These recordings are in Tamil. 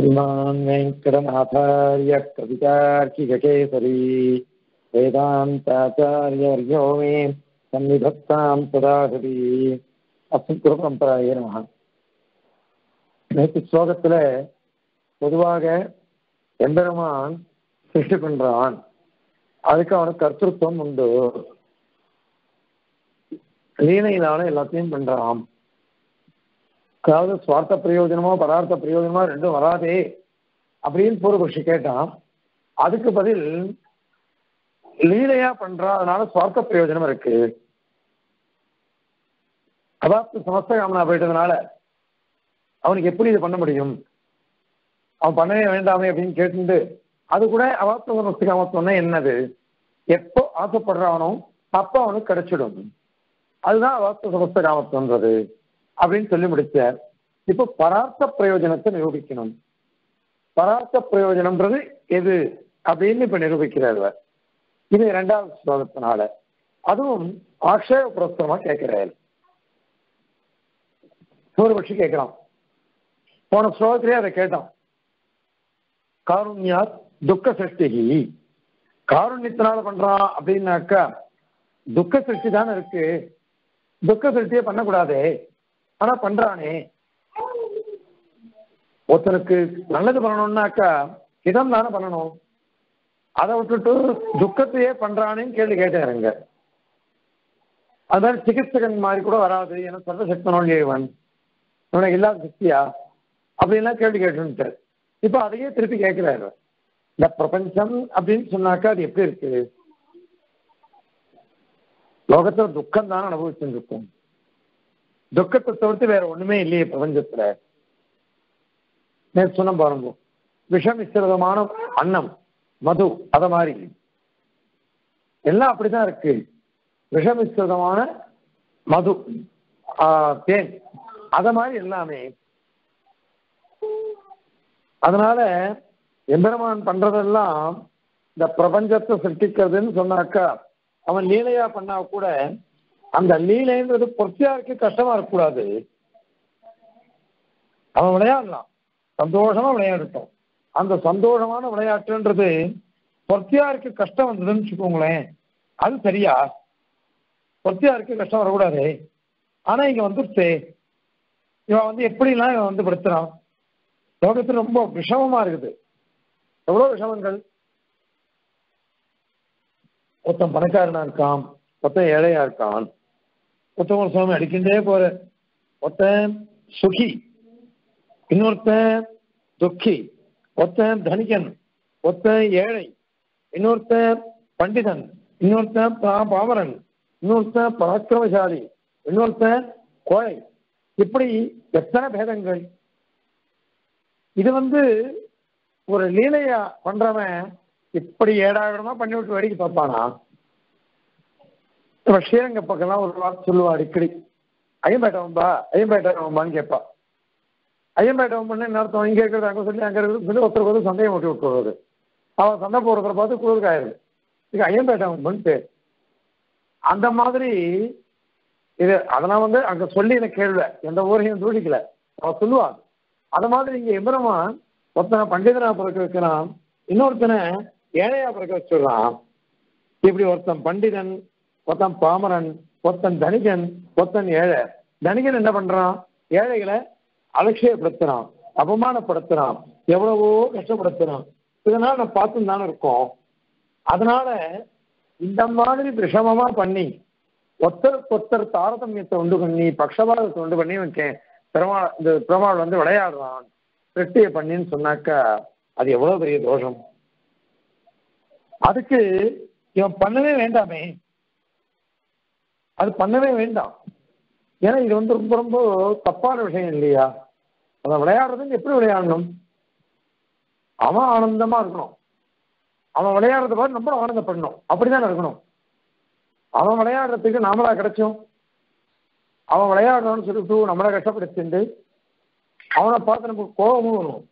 श्रीमान् वेङ्कटनाथार्य कवितार्किककेसरी वेदान्ताचार्यवर्यो मे सन्निधत्तां सदा हरि அஸ்மின் குருபரம்பராய நமக நேற்று ஸ்லோகத்துல பொதுவாக எம்பெருமான் சிருஷ்டி பண்றான் அதுக்கு அவனுக்கு கர்த்தத்துவம் உண்டு லீலையினால எல்லாத்தையும் பண்றான் அதாவது சுவார்த்த பிரயோஜனமோ பதார்த்த பிரயோஜனமோ ரெண்டும் வராதே அப்படின்னு பூர்வபக்ஷி கேட்டான். அதுக்கு பதில் லீலையா பண்றா அதனால சுவார்த்த பிரயோஜனம் இருக்கு. அதாவது சமஸ்தகாமனா போயிட்டதுனால அவனுக்கு எப்படி இது பண்ண முடியும்? அவன் பண்ணவே வேண்டாமே அப்படின்னு கேட்டு அது கூட அவாப்த சமஸ்தகாமத்துவம்னா என்னது? எப்போ ஆசைப்படுறானோ அப்போ அவனுக்கு கிடைச்சிடும். அதுதான் அவாப்த சமஸ்தகாமத்துவன்றது அப்படின்னு சொல்லி முடிச்சார். இப்போ பரார்த்த பிரயோஜனத்தை நிரூபிக்கணும். பரார்த்த பிரயோஜனம்ன்றது எது அப்படின்னு இப்ப நிரூபிக்கிறார் இது இரண்டாவது ஸ்லோகத்தினால. அதுவும் ஆக்ஷேப பிரஸ்தமா கேட்கிறார். பூர்வபட்சி கேட்கிறான் போன ஸ்லோகத்திலே அதை கேட்டான். காருண்யா துக்க சிருஷ்டிகி காருண்யத்தினால பண்றான் அப்படின்னாக்கா துக்க சிருஷ்டி தானே இருக்கு. துக்க சிருஷ்டியே பண்ணக்கூடாதே. ஆனா பண்றானே. ஒருத்தனுக்கு நல்லது பண்ணணும்னாக்கா இதம் தானே பண்ணணும். அதை விட்டுட்டு துக்கத்தையே பண்றானேன்னு கேள்வி கேட்டாருங்க அது மாதிரி சிகிச்சகன் மாதிரி கூட வராது. ஏன்னா சர்வசக்தனோட இவன் உனக்கு இல்லாத சக்தியா? அப்படின்லாம் கேள்வி கேட்டுன்ட்டு இப்ப அதையே திருப்பி கேட்கிறாரு. இந்த பிரபஞ்சம் அப்படின்னு சொன்னாக்கா அது எப்படி இருக்கு? லோகத்துல துக்கம் தானே அனுபவிச்சுட்டு இருக்கும். துக்கத்தை தவிர்த்து வேற ஒண்ணுமே இல்லையே பிரபஞ்சத்துல. நேற்று சொன்ன பாருங்க. விஷம் அன்னம் மது அத மாதிரி. எல்லாம் அப்படிதான் இருக்கு. விஷமிஸ்ரதமான மது தேன் அத மாதிரி எல்லாமே. அதனால எம்பெருமான் பண்றதெல்லாம் இந்த பிரபஞ்சத்தை சிருஷ்டிக்கிறதுன்னு சொன்னாக்கா அவன் லீலையா பண்ணா கூட அந்த லீலைன்றது பொறுத்தியாருக்கு கஷ்டமா இருக்கக்கூடாது. அவன் விளையாடலாம். சந்தோஷமா விளையாடட்டும். அந்த சந்தோஷமான விளையாட்டுன்றது பொத்தியாருக்கு கஷ்டம் வந்ததுன்னு வச்சுக்கோங்களேன். அது சரியா? பொத்தியாருக்கு கஷ்டம் வரக்கூடாது. ஆனா இங்க வந்துருச்சு. இவன் வந்து எப்படிலாம் இவன் வந்து படுத்துறான்? லோகத்துல ரொம்ப விஷமமா இருக்குது. எவ்வளவு விஷமங்கள்? ஒருத்தன் பணக்காரனா இருக்கான் ஒருத்தன் ஏழையா இருக்கான். ஒருத்தன் சுவாமி அடிக்கின்றே போற. ஒருத்தன் சுகி இன்னொருத்தன் துக்கி ஒருத்தன் தனிகன் ஒருத்தன் ஏழை இன்னொருத்தன் பண்டிதன் இன்னொருத்தன் பாமரன் இன்னொருத்தன் பராக்கிரமசாலி இன்னொருத்தன் கோழை. இப்படி எத்தனை பேதங்கள். இது வந்து ஒரு லீலையா பண்றவன் இப்படி ஏடாயிரமா பண்ணி விட்டு வேடிக்கை பார்ப்பானா? இப்ப ஸ்ரீரங்க பக்கம்லாம் ஒரு வார்த்தை சொல்லுவா அடிக்கடி. ஐயம்பேட்டவன்பா ஐயம்பேட்டவன்பான்னு கேட்பா. ஐயம்பேட்டை வம்புன்னு என்ன அர்த்தம்? இங்கே இருக்கிறது அங்கே சொல்லி அங்கே இருக்கிறது சொல்லி ஒருத்தருக்கு வந்து சந்தேகம் விட்டு விட்டுறது அவன் சண்டை போடுறத பார்த்து குளிர்காயிருது இது ஐயம்பேட்டவன் பேர். அந்த மாதிரி இது அதெல்லாம் வந்து அங்க சொல்லி எனக்கு கேள்வி. எந்த ஊரையும் தூடிக்கல அவ சொல்லுவான் அது மாதிரி இங்க எம்பரமான் ஒருத்தனை பண்டிதனா பிறக்க வைக்கிறான். இன்னொருத்தனை ஏழையா பிறக்க வச்சிடலாம் இப்படி ஒருத்தன் பண்டிதன் ஒருத்தன் பாமரன் ஒருத்தன் தனிகன் ஒருத்தன் ஏழை. தனிகன் என்ன பண்றான்? ஏழைகளை அலட்சியப்படுத்துறான் அவமானப்படுத்துறான் எவ்வளவோ கஷ்டப்படுத்துறான். இதனால நம்ம பார்த்து தானே இருக்கோம். அதனால இந்த மாதிரி விஷமமா பண்ணி ஒருத்தருக்கு ஒருத்தர் தாரதமியத்தை உண்டு பண்ணி பக்ஷபாதத்தை உண்டு பண்ணி வச்சேன் பெருமாள் இந்த பெருமாள் வந்து விளையாடுறான். வெட்டிய பண்ணின்னு சொன்னாக்கா அது எவ்வளவு பெரிய தோஷம். அதுக்கு இவன் பண்ணவே வேண்டாமே. அது பண்ணவே வேண்டாம். ஏன்னா இது வந்து ரொம்ப ரொம்ப தப்பான விஷயம் இல்லையா? அவன் விளையாடுறதுன்னு எப்படி விளையாடணும்? அவன் ஆனந்தமா இருக்கணும். அவன் விளையாடுறத பார்த்து நம்ம ஆனந்தப்படணும். அப்படிதான் இருக்கணும்? அவன் விளையாடுறதுக்கு நாமளா கிடைச்சோம். அவன் விளையாடுறான்னு சொல்லிட்டு நம்மளை கஷ்டப்படுத்திண்டு அவனை பார்த்து நமக்கு கோபமும் வரும்.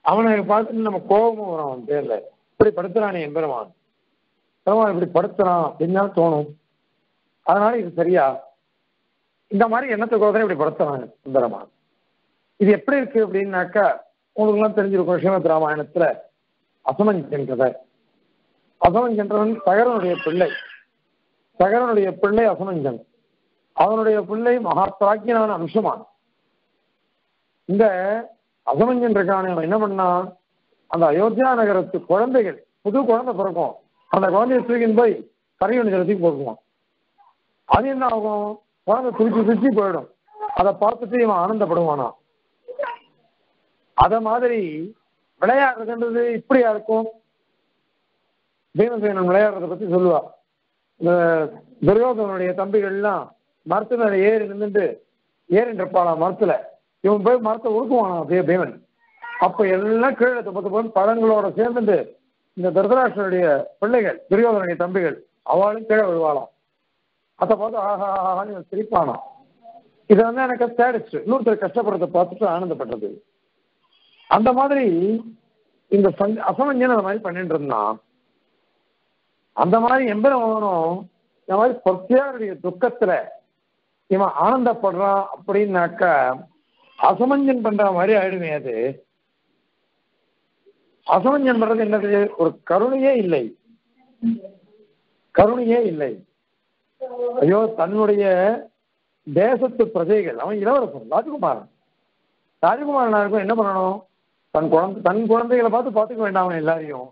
அவனை பார்த்து நம்ம கோபமும் வரும் அவன் பேர்ல. இப்படி படுத்துறானே எம்பெருமான். பெருமான் இப்படி படுத்துறான் அப்படின்னு தோணும். அதனால இது சரியா? இந்த மாதிரி எண்ணத்துக்கோசரம் இப்படி படுத்துறாங்க சுந்தரமா இது எப்படி இருக்கு அப்படின்னாக்கா உங்களுக்கு எல்லாம் தெரிஞ்சிருக்கும் ஸ்ரீமத் ராமாயணத்துல அசமஞ்சன் கதை. அசமஞ்சன்றவன் சகரனுடைய பிள்ளை. சகரனுடைய பிள்ளை அசமஞ்சன். அவனுடைய பிள்ளை மகா பிராக்கியனான அம்சமான் இந்த அசமஞ்சன் இருக்கான அவன் என்ன பண்ணான் அந்த அயோத்தியா நகரத்து குழந்தைகள் புது குழந்தை பிறக்கும். அந்த குழந்தைய தூக்கின்னு போய் கரையணி ஜலத்துக்கு போடுவான் அது என்ன ஆகும்? குழந்தை துடிச்சு துடிச்சு போயிடும். அதை பார்த்துட்டு இவன் ஆனந்தப்படுவானா? அத மாதிரி விளையாடுறதுன்றது இப்படியா இருக்கும்? பீமசேனன் விளையாடுறத பத்தி சொல்லுவா. இந்த துரியோதனுடைய தம்பிகள்லாம் மரத்து மேல ஏறி நின்றுட்டு ஏறிட்டு இருப்பாளா மரத்துல? இவன் போய் மரத்தை உருக்குவானா அப்படியே பீமன்? அப்ப எல்லாம் கீழே தப்பு தப்புன்னு பழங்களோட சேர்ந்துட்டு இந்த திருதராட்சனுடைய பிள்ளைகள் துரியோகனுடைய தம்பிகள் அவளும் கீழே விழுவாளாம். அதை பார்த்து ஆஹா ஆஹான்னு இவன் சிரிப்பானாம். இது வந்து எனக்கு சேடிச்சு இன்னொருத்தர் கஷ்டப்படுறத பார்த்துட்டு ஆனந்தப்பட்டது. அந்த மாதிரி இந்த அசமஞ்சன் அந்த மாதிரி பண்ணிட்டு இருந்தான் அந்த மாதிரி எம்பெருமானும் இந்த மாதிரி பொத்தியாருடைய துக்கத்துல இவன் ஆனந்தப்படுறான் அப்படின்னாக்கா அசமஞ்சன் பண்ற மாதிரி ஆயிடுமே அது. அசமஞ்சன் பண்றது என்னது? ஒரு கருணையே இல்லை. கருணையே இல்லை. ஐயோ தன்னுடைய தேசத்து பிரஜைகள் அவன் இளவரசன் ராஜகுமாரன். ராஜகுமாரனா இருக்கும் என்ன பண்ணணும்? தன் குழந்தை தன் குழந்தைகளை பார்த்து பார்த்துக்க வேண்டாம் அவன் எல்லாரையும்.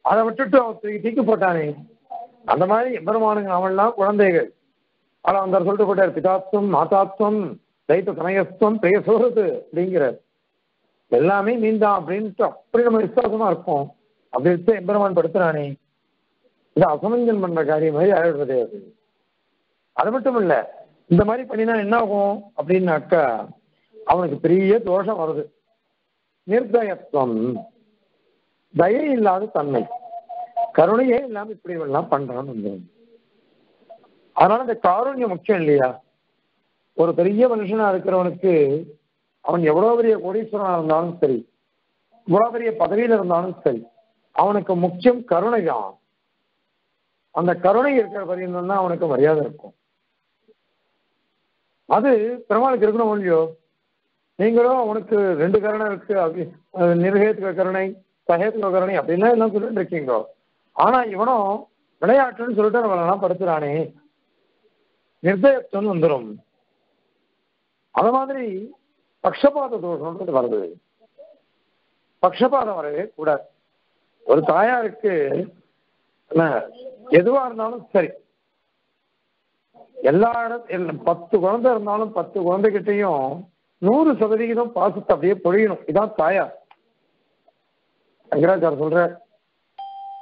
அதை விட்டுட்டு அவன் தூக்கி தூக்கி போட்டானே. அந்த மாதிரி எம்பெருமானுங்க அவன்லாம் குழந்தைகள். ஆனால் அந்த சொல்லிட்டு போட்டார் பிதாத்வம் மாதாத்வம் தைத்த சமயஸ்துவம் பெரிய சோறுது அப்படிங்கிறார். எல்லாமே நீந்தான் அப்படின்ட்டு அப்படி நம்ம விசுவாசமா இருப்போம். அப்படி வச்சு எம்பெருமான் படுத்துறானே. இது அசமஞ்சன் பண்ற காரியம் மாதிரி ஆயிடுறதே அது. அது மட்டும் இல்ல இந்த மாதிரி பண்ணினா என்ன ஆகும் அப்படின்னாக்கா அவனுக்கு பெரிய தோஷம் வருது. நிர்தயத்துவம். தயை இல்லாத தன்மை. கருணையே இல்லாம இப்படி எல்லாம் பண்றான்னு வந்துடும் அதனால இந்த காருண்யம் முக்கியம் இல்லையா? ஒரு பெரிய மனுஷனா இருக்கிறவனுக்கு அவன் எவ்வளவு பெரிய கோடீஸ்வரனா இருந்தாலும் சரி இவ்வளவு பெரிய பதவியில இருந்தாலும் சரி அவனுக்கு முக்கியம் கருணை தான் அந்த கருணை இருக்கிற வரையும் தான் அவனுக்கு மரியாதை இருக்கும். அது பெருமாளுக்கு இருக்கணும் இல்லையோ நீங்களும் அவனுக்கு ரெண்டு கருணை இருக்கு அப்படி அஹ் கருணை சஹேத்துக கருணை அப்படின்லாம் எல்லாம் சொல்லிட்டு இருக்கீங்க. ஆனா இவனும் விளையாட்டுன்னு சொல்லிட்டு நம்மளெல்லாம் படுத்துறானே. நிர்தயத்துவம் வந்துடும் அது மாதிரி பக்ஷபாத தோஷம்ன்றது வருது. பக்ஷபாதம் வரவே கூடாது. ஒரு தாயாருக்கு என்ன, எதுவா இருந்தாலும் சரி. எல்லா இடம் பத்து குழந்தை இருந்தாலும் பத்து குழந்தைகிட்டையும் நூறு சதவிகிதம் பாசத்தை அப்படியே பொழியணும். இதான் தாயார். சங்கராச்சார் சொல்ற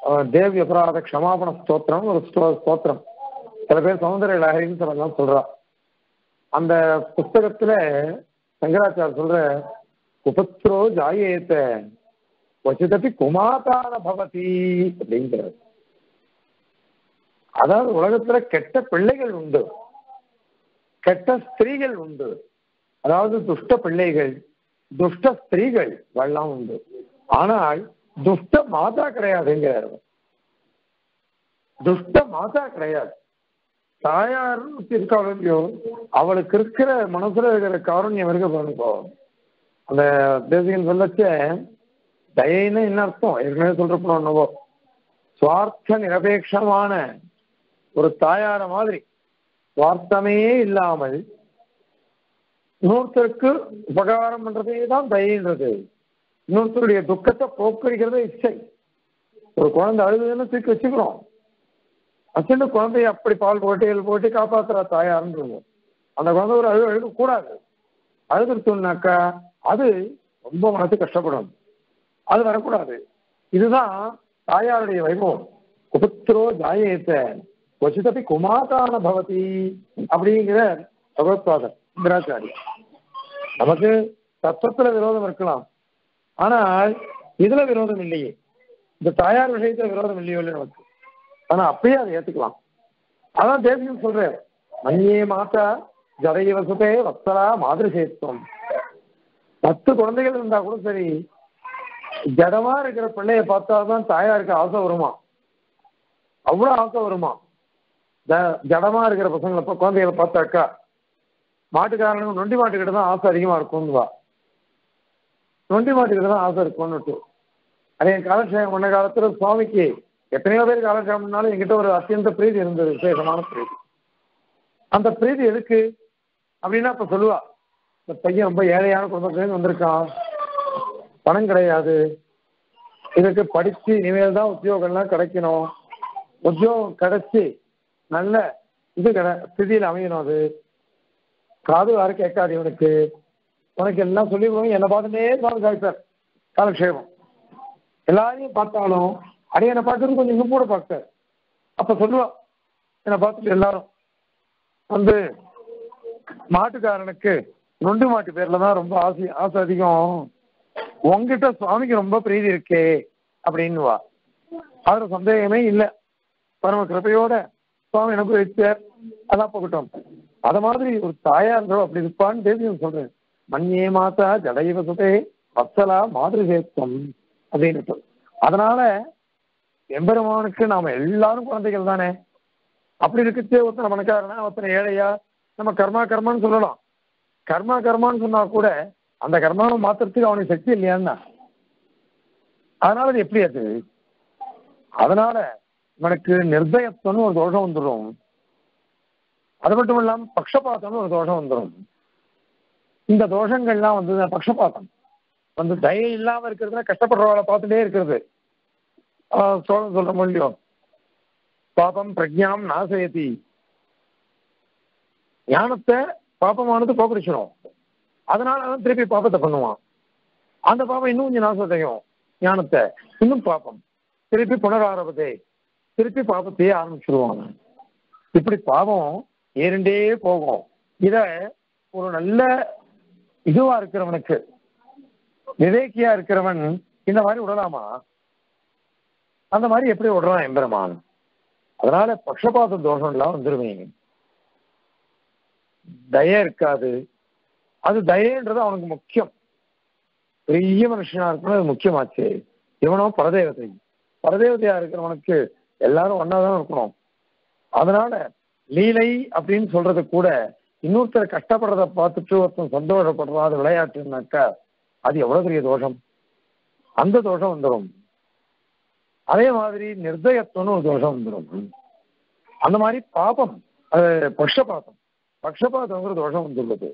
தேவ் தேவி அபராத க்ஷமாபண ஸ்தோத்திரம் ஒரு ஸ்தோ- ஸ்தோத்திரம். சில பேர் சௌந்தர லஹரின்னு சொல்லலாம் சொல்றா அந்த புஸ்தகத்துல சங்கராச்சார் சொல்ற குபத்ரோ ஜாயேத்த வசிதபி குமாதான பவதி அப்படிங்கிறது அதாவது உலகத்துல கெட்ட பிள்ளைகள் உண்டு. கெட்ட ஸ்திரீகள் உண்டு. அதாவது துஷ்ட பிள்ளைகள் துஷ்ட ஸ்திரீகள் எல்லாம் உண்டு. ஆனால் துஷ்ட மாதா கிடையாதுங்கிறார் துஷ்ட மாதா கிடையாது. தாயார் இருக்காளோ அவளுக்கு இருக்கிற மனசுல இருக்கிற காரண்யம் இருக்க பாருங்க அந்த தேசிகன் சொல்லச்ச தயைன்னு என்ன அர்த்தம்? ஏற்கனவே சொல்றப்போ என்னவோ சுவார்த்த நிரபேட்சமான ஒரு தாயார மாதிரி. வார்த்தமே இல்லாமல் இன்னொருத்தருக்கு உபகாரம் பண்றதே தான் தயின்றது. இன்னொருத்தருடைய துக்கத்தை போக்கடிக்கிறதே இச்சை. ஒரு குழந்தை அழுதுன்னு தூக்கி வச்சுக்கிறோம். வச்சுட்டு குழந்தைய அப்படி பால் போட்டு எல் போட்டு காப்பாத்துற தாயாருன்னு அந்த குழந்தை ஒரு அழு அழுக கூடாது அழுதுருத்தோம்னாக்கா அது ரொம்ப மனசு கஷ்டப்படும். அது வரக்கூடாது. இதுதான் தாயாருடைய வைபவம். குபுத்திரோ ஜாயத்தை கொச்சிதப்பி குமாதான பவதி அப்படிங்கிற பகவத்பாதர் இந்திராச்சாரி நமக்கு தத்துவத்துல விரோதம் இருக்கலாம் ஆனால் இதுல விரோதம் இல்லையே இந்த தாயார் விஷயத்துல விரோதம் இல்லையோ இல்லை நமக்கு ஆனா அப்படியே அதை ஏத்துக்கலாம் அதான் தேசியம் சொல்றேன் மண்ணியே மாத்தா ஜடைய வசதே வத்தலா மாதிரி சேர்த்தோம் பத்து குழந்தைகள் இருந்தா கூட சரி ஜடமா இருக்கிற பிள்ளைய பார்த்தாதான் தாயாருக்கு ஆசை வருமா அவ்வளவு ஆசை வருமா ஜடமா இருக்கிற பசங்களை பா- குழந்தைகளை பார்த்தாக்கா மாட்டுக்காரனுக்கு நொண்டி மாட்டுக்கிட்ட தான் ஆசை அதிகமா இருக்கும்னு வா நொண்டி மாட்டுக்கிட்ட தான் ஆசை இருக்கும்னு அதே காலட்சேபம் பண்ண காலத்துல சுவாமிக்கு எத்தனையோ பேர் காலட்சேபம் பண்ணாலும் என்கிட்ட ஒரு அத்தியந்த பிரீதி இருந்தது விசேஷமான பிரீதி. அந்த பிரீதி எதுக்கு? அப்படின்னா இப்ப சொல்லுவா இந்த பையன் ரொம்ப ஏழையான குடும்பத்துலேருந்து வந்திருக்கான். பணம் கிடையாது. இதுக்கு படிச்சு இனிமேல் தான் உத்தியோகம்லாம் கிடைக்கணும். உத்தியோகம் கிடைச்சி நல்ல இது கடை ஸ்திதியில் அமையணும் அது. காது யாரும் கேட்காது இவனுக்கு. உனக்கு எல்லாம் சொல்லி கொடுங்க என்னை பார்த்துட்டே சுவாமி சாய்ப்பார் காலக்ஷேபம். எல்லாரையும் பார்த்தாலும் அடைய என்னை பார்க்கறது கொஞ்சம் இன்னும் கூட பார்த்தார். அப்போ சொல்லுவா என்னை பார்த்துட்டு எல்லாரும். வந்து மாட்டுக்காரனுக்கு நொண்டு மாட்டு பேர்ல தான் ரொம்ப ஆசை ஆசை அதிகம். உங்ககிட்ட சுவாமிக்கு ரொம்ப பிரீதி இருக்கே அப்படின்னுவா. அதுல சந்தேகமே இல்லை. பரம கிருப்பையோட சுவாமி எனக்கு வச்சார் அதான் போகட்டும். அத மாதிரி ஒரு தாயா இருந்தோ அப்படி இருப்பான்னு தேதி சொல்றேன். மண்யே மாதா ஜடைவசதே சுதே வத்சலா சேர்த்தம் அப்படின்னு அதனால எம்பெருமானுக்கு நாம எல்லாரும் குழந்தைகள் தானே. அப்படி இருக்குச்சு ஒருத்தனை மனக்காரனா ஒருத்தனை ஏழையா? நம்ம கர்மா கர்மான்னு சொல்லலாம். கர்மா கர்மான்னு சொன்னா கூட அந்த கர்மாவை மாத்துறதுக்கு அவனுக்கு சக்தி இல்லையான்னா? அதனால அது எப்படி அது? அதனால இவனுக்கு நிர்தயத்துவம்னு ஒரு தோஷம் வந்துடும் அது மட்டும் இல்லாம பக்ஷபாத்தம்னு ஒரு தோஷம் வந்துடும் இந்த தோஷங்கள்லாம் வந்து பக்ஷபாத்தம் வந்து தயை இல்லாம இருக்கிறதுனா கஷ்டப்படுறவளை பார்த்துட்டே இருக்கிறது. சோழன் சொல்ற முடியும் பாபம் பிரஜாம் நாசயதி. ஞானத்தை பாப்பமானது போக்கடிச்சிடும் அதனால அவன் திருப்பி பாப்பத்தை பண்ணுவான். அந்த பாபம் இன்னும் கொஞ்சம் நாசத்தையும் ஞானத்தை. இன்னும் பாப்பம் திருப்பி புனராரபதே திருப்பி பாவத்தையே ஆரம்பிச்சிருவாங்க. இப்படி பாவம் ஏறிண்டே போகும். இத ஒரு நல்ல இதுவா இருக்கிறவனுக்கு விவேக்கியா இருக்கிறவன் இந்த மாதிரி விடலாமா? அந்த மாதிரி எப்படி விடுறான் எம்பெருமான்? அதனால பக்ஷபாத தோஷம் எல்லாம் வந்துருவேன் தய இருக்காது. அது தயன்றது அவனுக்கு முக்கியம். பெரிய மனுஷனா இருக்கணும் அது முக்கியமாச்சு. இவனோ பரதேவதை. பரதேவதையா இருக்கிறவனுக்கு எல்லாரும் ஒன்னாதான் இருக்கணும். அதனால லீலை அப்படின்னு சொல்றது கூட இன்னொருத்தர் கஷ்டப்படுறத பார்த்துட்டு ஒருத்தன் சந்தோஷப்படுறான் அது விளையாட்டுனாக்கா அது எவ்வளவு பெரிய தோஷம்? அந்த தோஷம் வந்துடும் அதே மாதிரி நிர்தயத்துவம்னு ஒரு தோஷம் வந்துடும் அந்த மாதிரி பாபம் அது பக்ஷபாதம். பக்ஷபாதங்கிற தோஷம் வந்துள்ளது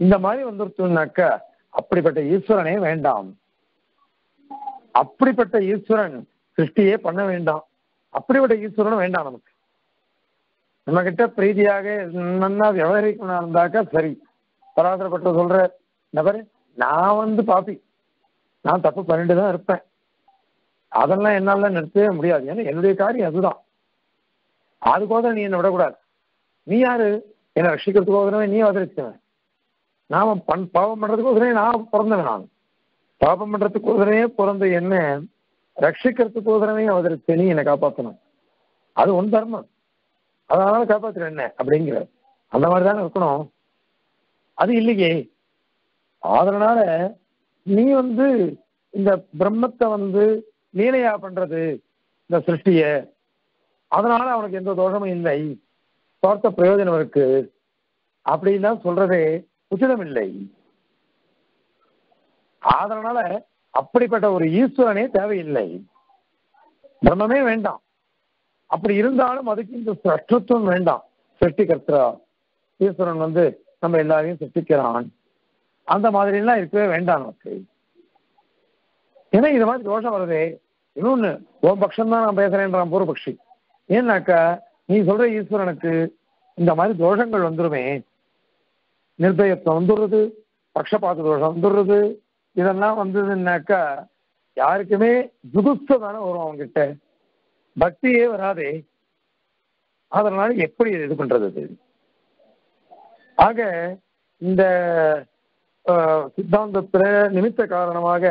இந்த மாதிரி வந்துருச்சுனாக்கா அப்படிப்பட்ட ஈஸ்வரனே வேண்டாம். அப்படிப்பட்ட ஈஸ்வரன் சிருஷ்டியே பண்ண வேண்டாம். அப்படிப்பட்ட ஈஸ்வரனும் வேண்டாம் நமக்கு. நம்ம கிட்ட பிரீதியாக நன்னா விவகரிக்கணும் இருந்தாக்கா சரி. பராதரப்பட்ட சொல்ற நபர் நான் வந்து பாப்பி நான் தப்பு பண்ணிட்டு தான் இருப்பேன். அதெல்லாம் என்னால நிறுத்தவே முடியாது. ஏன்னா என்னுடைய காரியம் அதுதான். அதுக்கோசரம் நீ என்ன விடக்கூடாது. நீ யாரு? என்னை ரட்சிக்கிறதுக்கோசரமே நீ அவதரிச்சவன் நாம பண் பாவம் பண்றதுக்கோசரமே நான் பிறந்தவன் நான். பாவம் பண்றதுக்கோசரமே பிறந்த என்ன ரட்சிக்கிறதுக்கோசரமே அவதரிச்ச நீ என்னை காப்பாற்றணும் அது உன் தர்மம். அதனால காப்பாத்துற என்ன? அப்படிங்கிற. அந்த மாதிரி தானே இருக்கணும். அது இல்லையே. அதனால நீ வந்து இந்த பிரம்மத்தை வந்து லீலையா பண்றது இந்த சிருஷ்டிய. அதனால அவனுக்கு எந்த தோஷமும் இல்லை. பார்த்த பிரயோஜனம் இருக்கு. தான் சொல்றதே உச்சிதம் இல்லை. அதனால அப்படிப்பட்ட ஒரு ஈஸ்வரனே தேவையில்லை. பிரம்மமே வேண்டாம். அப்படி இருந்தாலும் அதுக்கு இந்த சற்றுத்துவம் வேண்டாம். சிருஷ்டிகர்த்தா ஈஸ்வரன் வந்து நம்ம எல்லாரையும் சிருஷ்டிக்கிறான். அந்த மாதிரி எல்லாம் இருக்கவே வேண்டாம் நமக்கு. ஏன்னா இது மாதிரி தோஷம் வருதே. இன்னொன்னு உன் பட்சம் தான் நான் பேசுறேன்றான் பூர்வபக்ஷி ஏன்னாக்கா நீ சொல்ற ஈஸ்வரனுக்கு இந்த மாதிரி தோஷங்கள் வந்துருமே. நிர்பயத்துவம் வந்துடுறது பக்ஷபாத தோஷம் வந்துடுறது இதெல்லாம் வந்ததுன்னாக்கா யாருக்குமே துதுஸ்த தானே வரும் அவங்ககிட்ட பக்தியே வராதே. அதனால எப்படி இது பண்றது அது? ஆக இந்த சித்தாந்தத்துல நிமித்த காரணமாக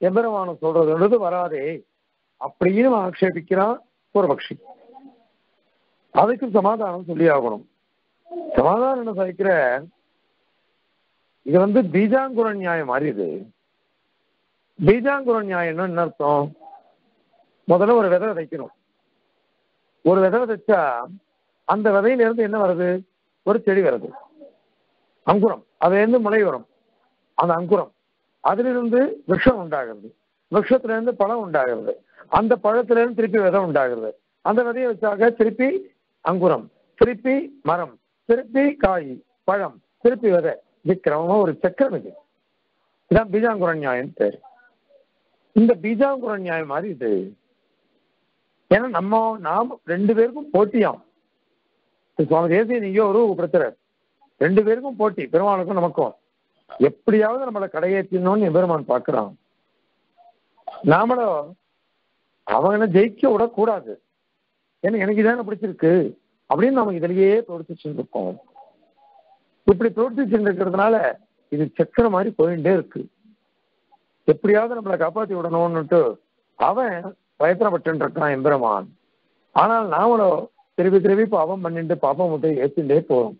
எம்பெருமானம் சொல்றதுன்றது வராதே. அப்படின்னு ஆக்ஷேபிக்கிறான் பூர்வபக்ஷி. அதுக்கு சமாதானம் சொல்லி ஆகணும் சமாதானம் என்ன சகிக்கிற இது வந்து பீஜாங்குர நியாயம் மாதிரி இது பீஜாங்குர நியாயம்னா என்ன அர்த்தம்? முதல்ல ஒரு விதை விதைக்கணும். ஒரு விதை விதைச்சா அந்த விதையில இருந்து என்ன வருது? ஒரு செடி வருது. அங்குரம். அதுலேருந்து முளை வரும். அந்த அங்குரம். அதிலிருந்து விஷம் உண்டாகிறது. விஷத்திலிருந்து பழம் உண்டாகிறது. அந்த பழத்திலிருந்து திருப்பி விதை உண்டாகிறது. அந்த விதையை வச்சாக திருப்பி அங்குரம் திருப்பி மரம் திருப்பி காய் பழம் திருப்பி விதை. இது ஒரு சக்கரம் இது இதான் பீஜாங்குர நியாயம் பேர். இந்த பீஜாங்குர நியாயம் மாதிரி இது. ஏன்னா நம்ம நாம் ரெண்டு பேருக்கும் போட்டியாம். சுவாமி தேசிய நீங்க ஒரு பிரச்சனை ரெண்டு பேருக்கும் போட்டி பெருமானுக்கும் நமக்கும். எப்படியாவது நம்மளை கடையேற்றணும்னு பெருமான் பார்க்கிறான். நாமளும் அவனை ஜெயிக்க விடக்கூடாது. ஏன்னா எனக்கு இதான பிடிச்சிருக்கு. அப்படின்னு நம்ம இதுலயே பிரவர்த்திச்சுட்டு இருக்கோம் இப்படி பிரவர்த்திச்சுட்டு இருக்கிறதுனால இது சக்கர மாதிரி போயிட்டே இருக்கு. எப்படியாவது நம்மளை காப்பாத்தி விடணும்னுட்டு அவன் பயத்திரப்பட்டு இருக்கான் எம்பெருமான். ஆனால் நாமளும் திருப்பி திருப்பி பாவம் பண்ணிட்டு பாப்பம் மட்டும் ஏத்திண்டே போறோம்.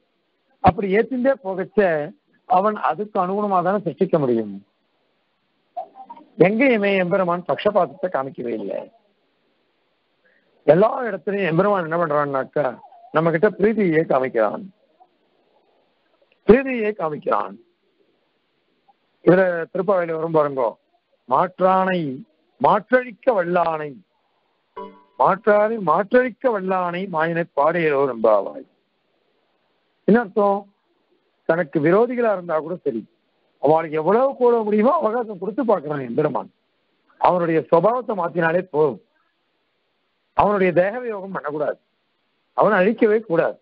அப்படி ஏத்திண்டே போகச்ச அவன் அதுக்கு அனுகுணமாக தானே சிருஷ்டிக்க முடியும். எங்கேயுமே எம்பெருமான் பட்சபாதத்தை காமிக்கவே இல்லை. எல்லா இடத்துலையும் எம்பெருமான் என்ன பண்றான்னாக்கா நம்ம கிட்ட பிரீதியை காமிக்கிறான். பிரீதியை காமிக்கிறான். இதுல திருப்பாவையில வரும் பாருங்கோ. மாற்றானை மாற்றழிக்க வல்லானை மாற்றானை மாற்றழிக்க வல்லானை மாயனை பாடையிலோ நம்பாவாய் என்ன அர்த்தம்? தனக்கு விரோதிகளா இருந்தா கூட சரி. அவளுக்கு எவ்வளவு கூட முடியுமோ அவகாசம் கொடுத்து பார்க்கிறான் எம்பெருமான் அவனுடைய சுபாவத்தை மாத்தினாலே போதும். அவனுடைய தேக வியோகம் பண்ணக்கூடாது. அவனை அழிக்கவே கூடாது.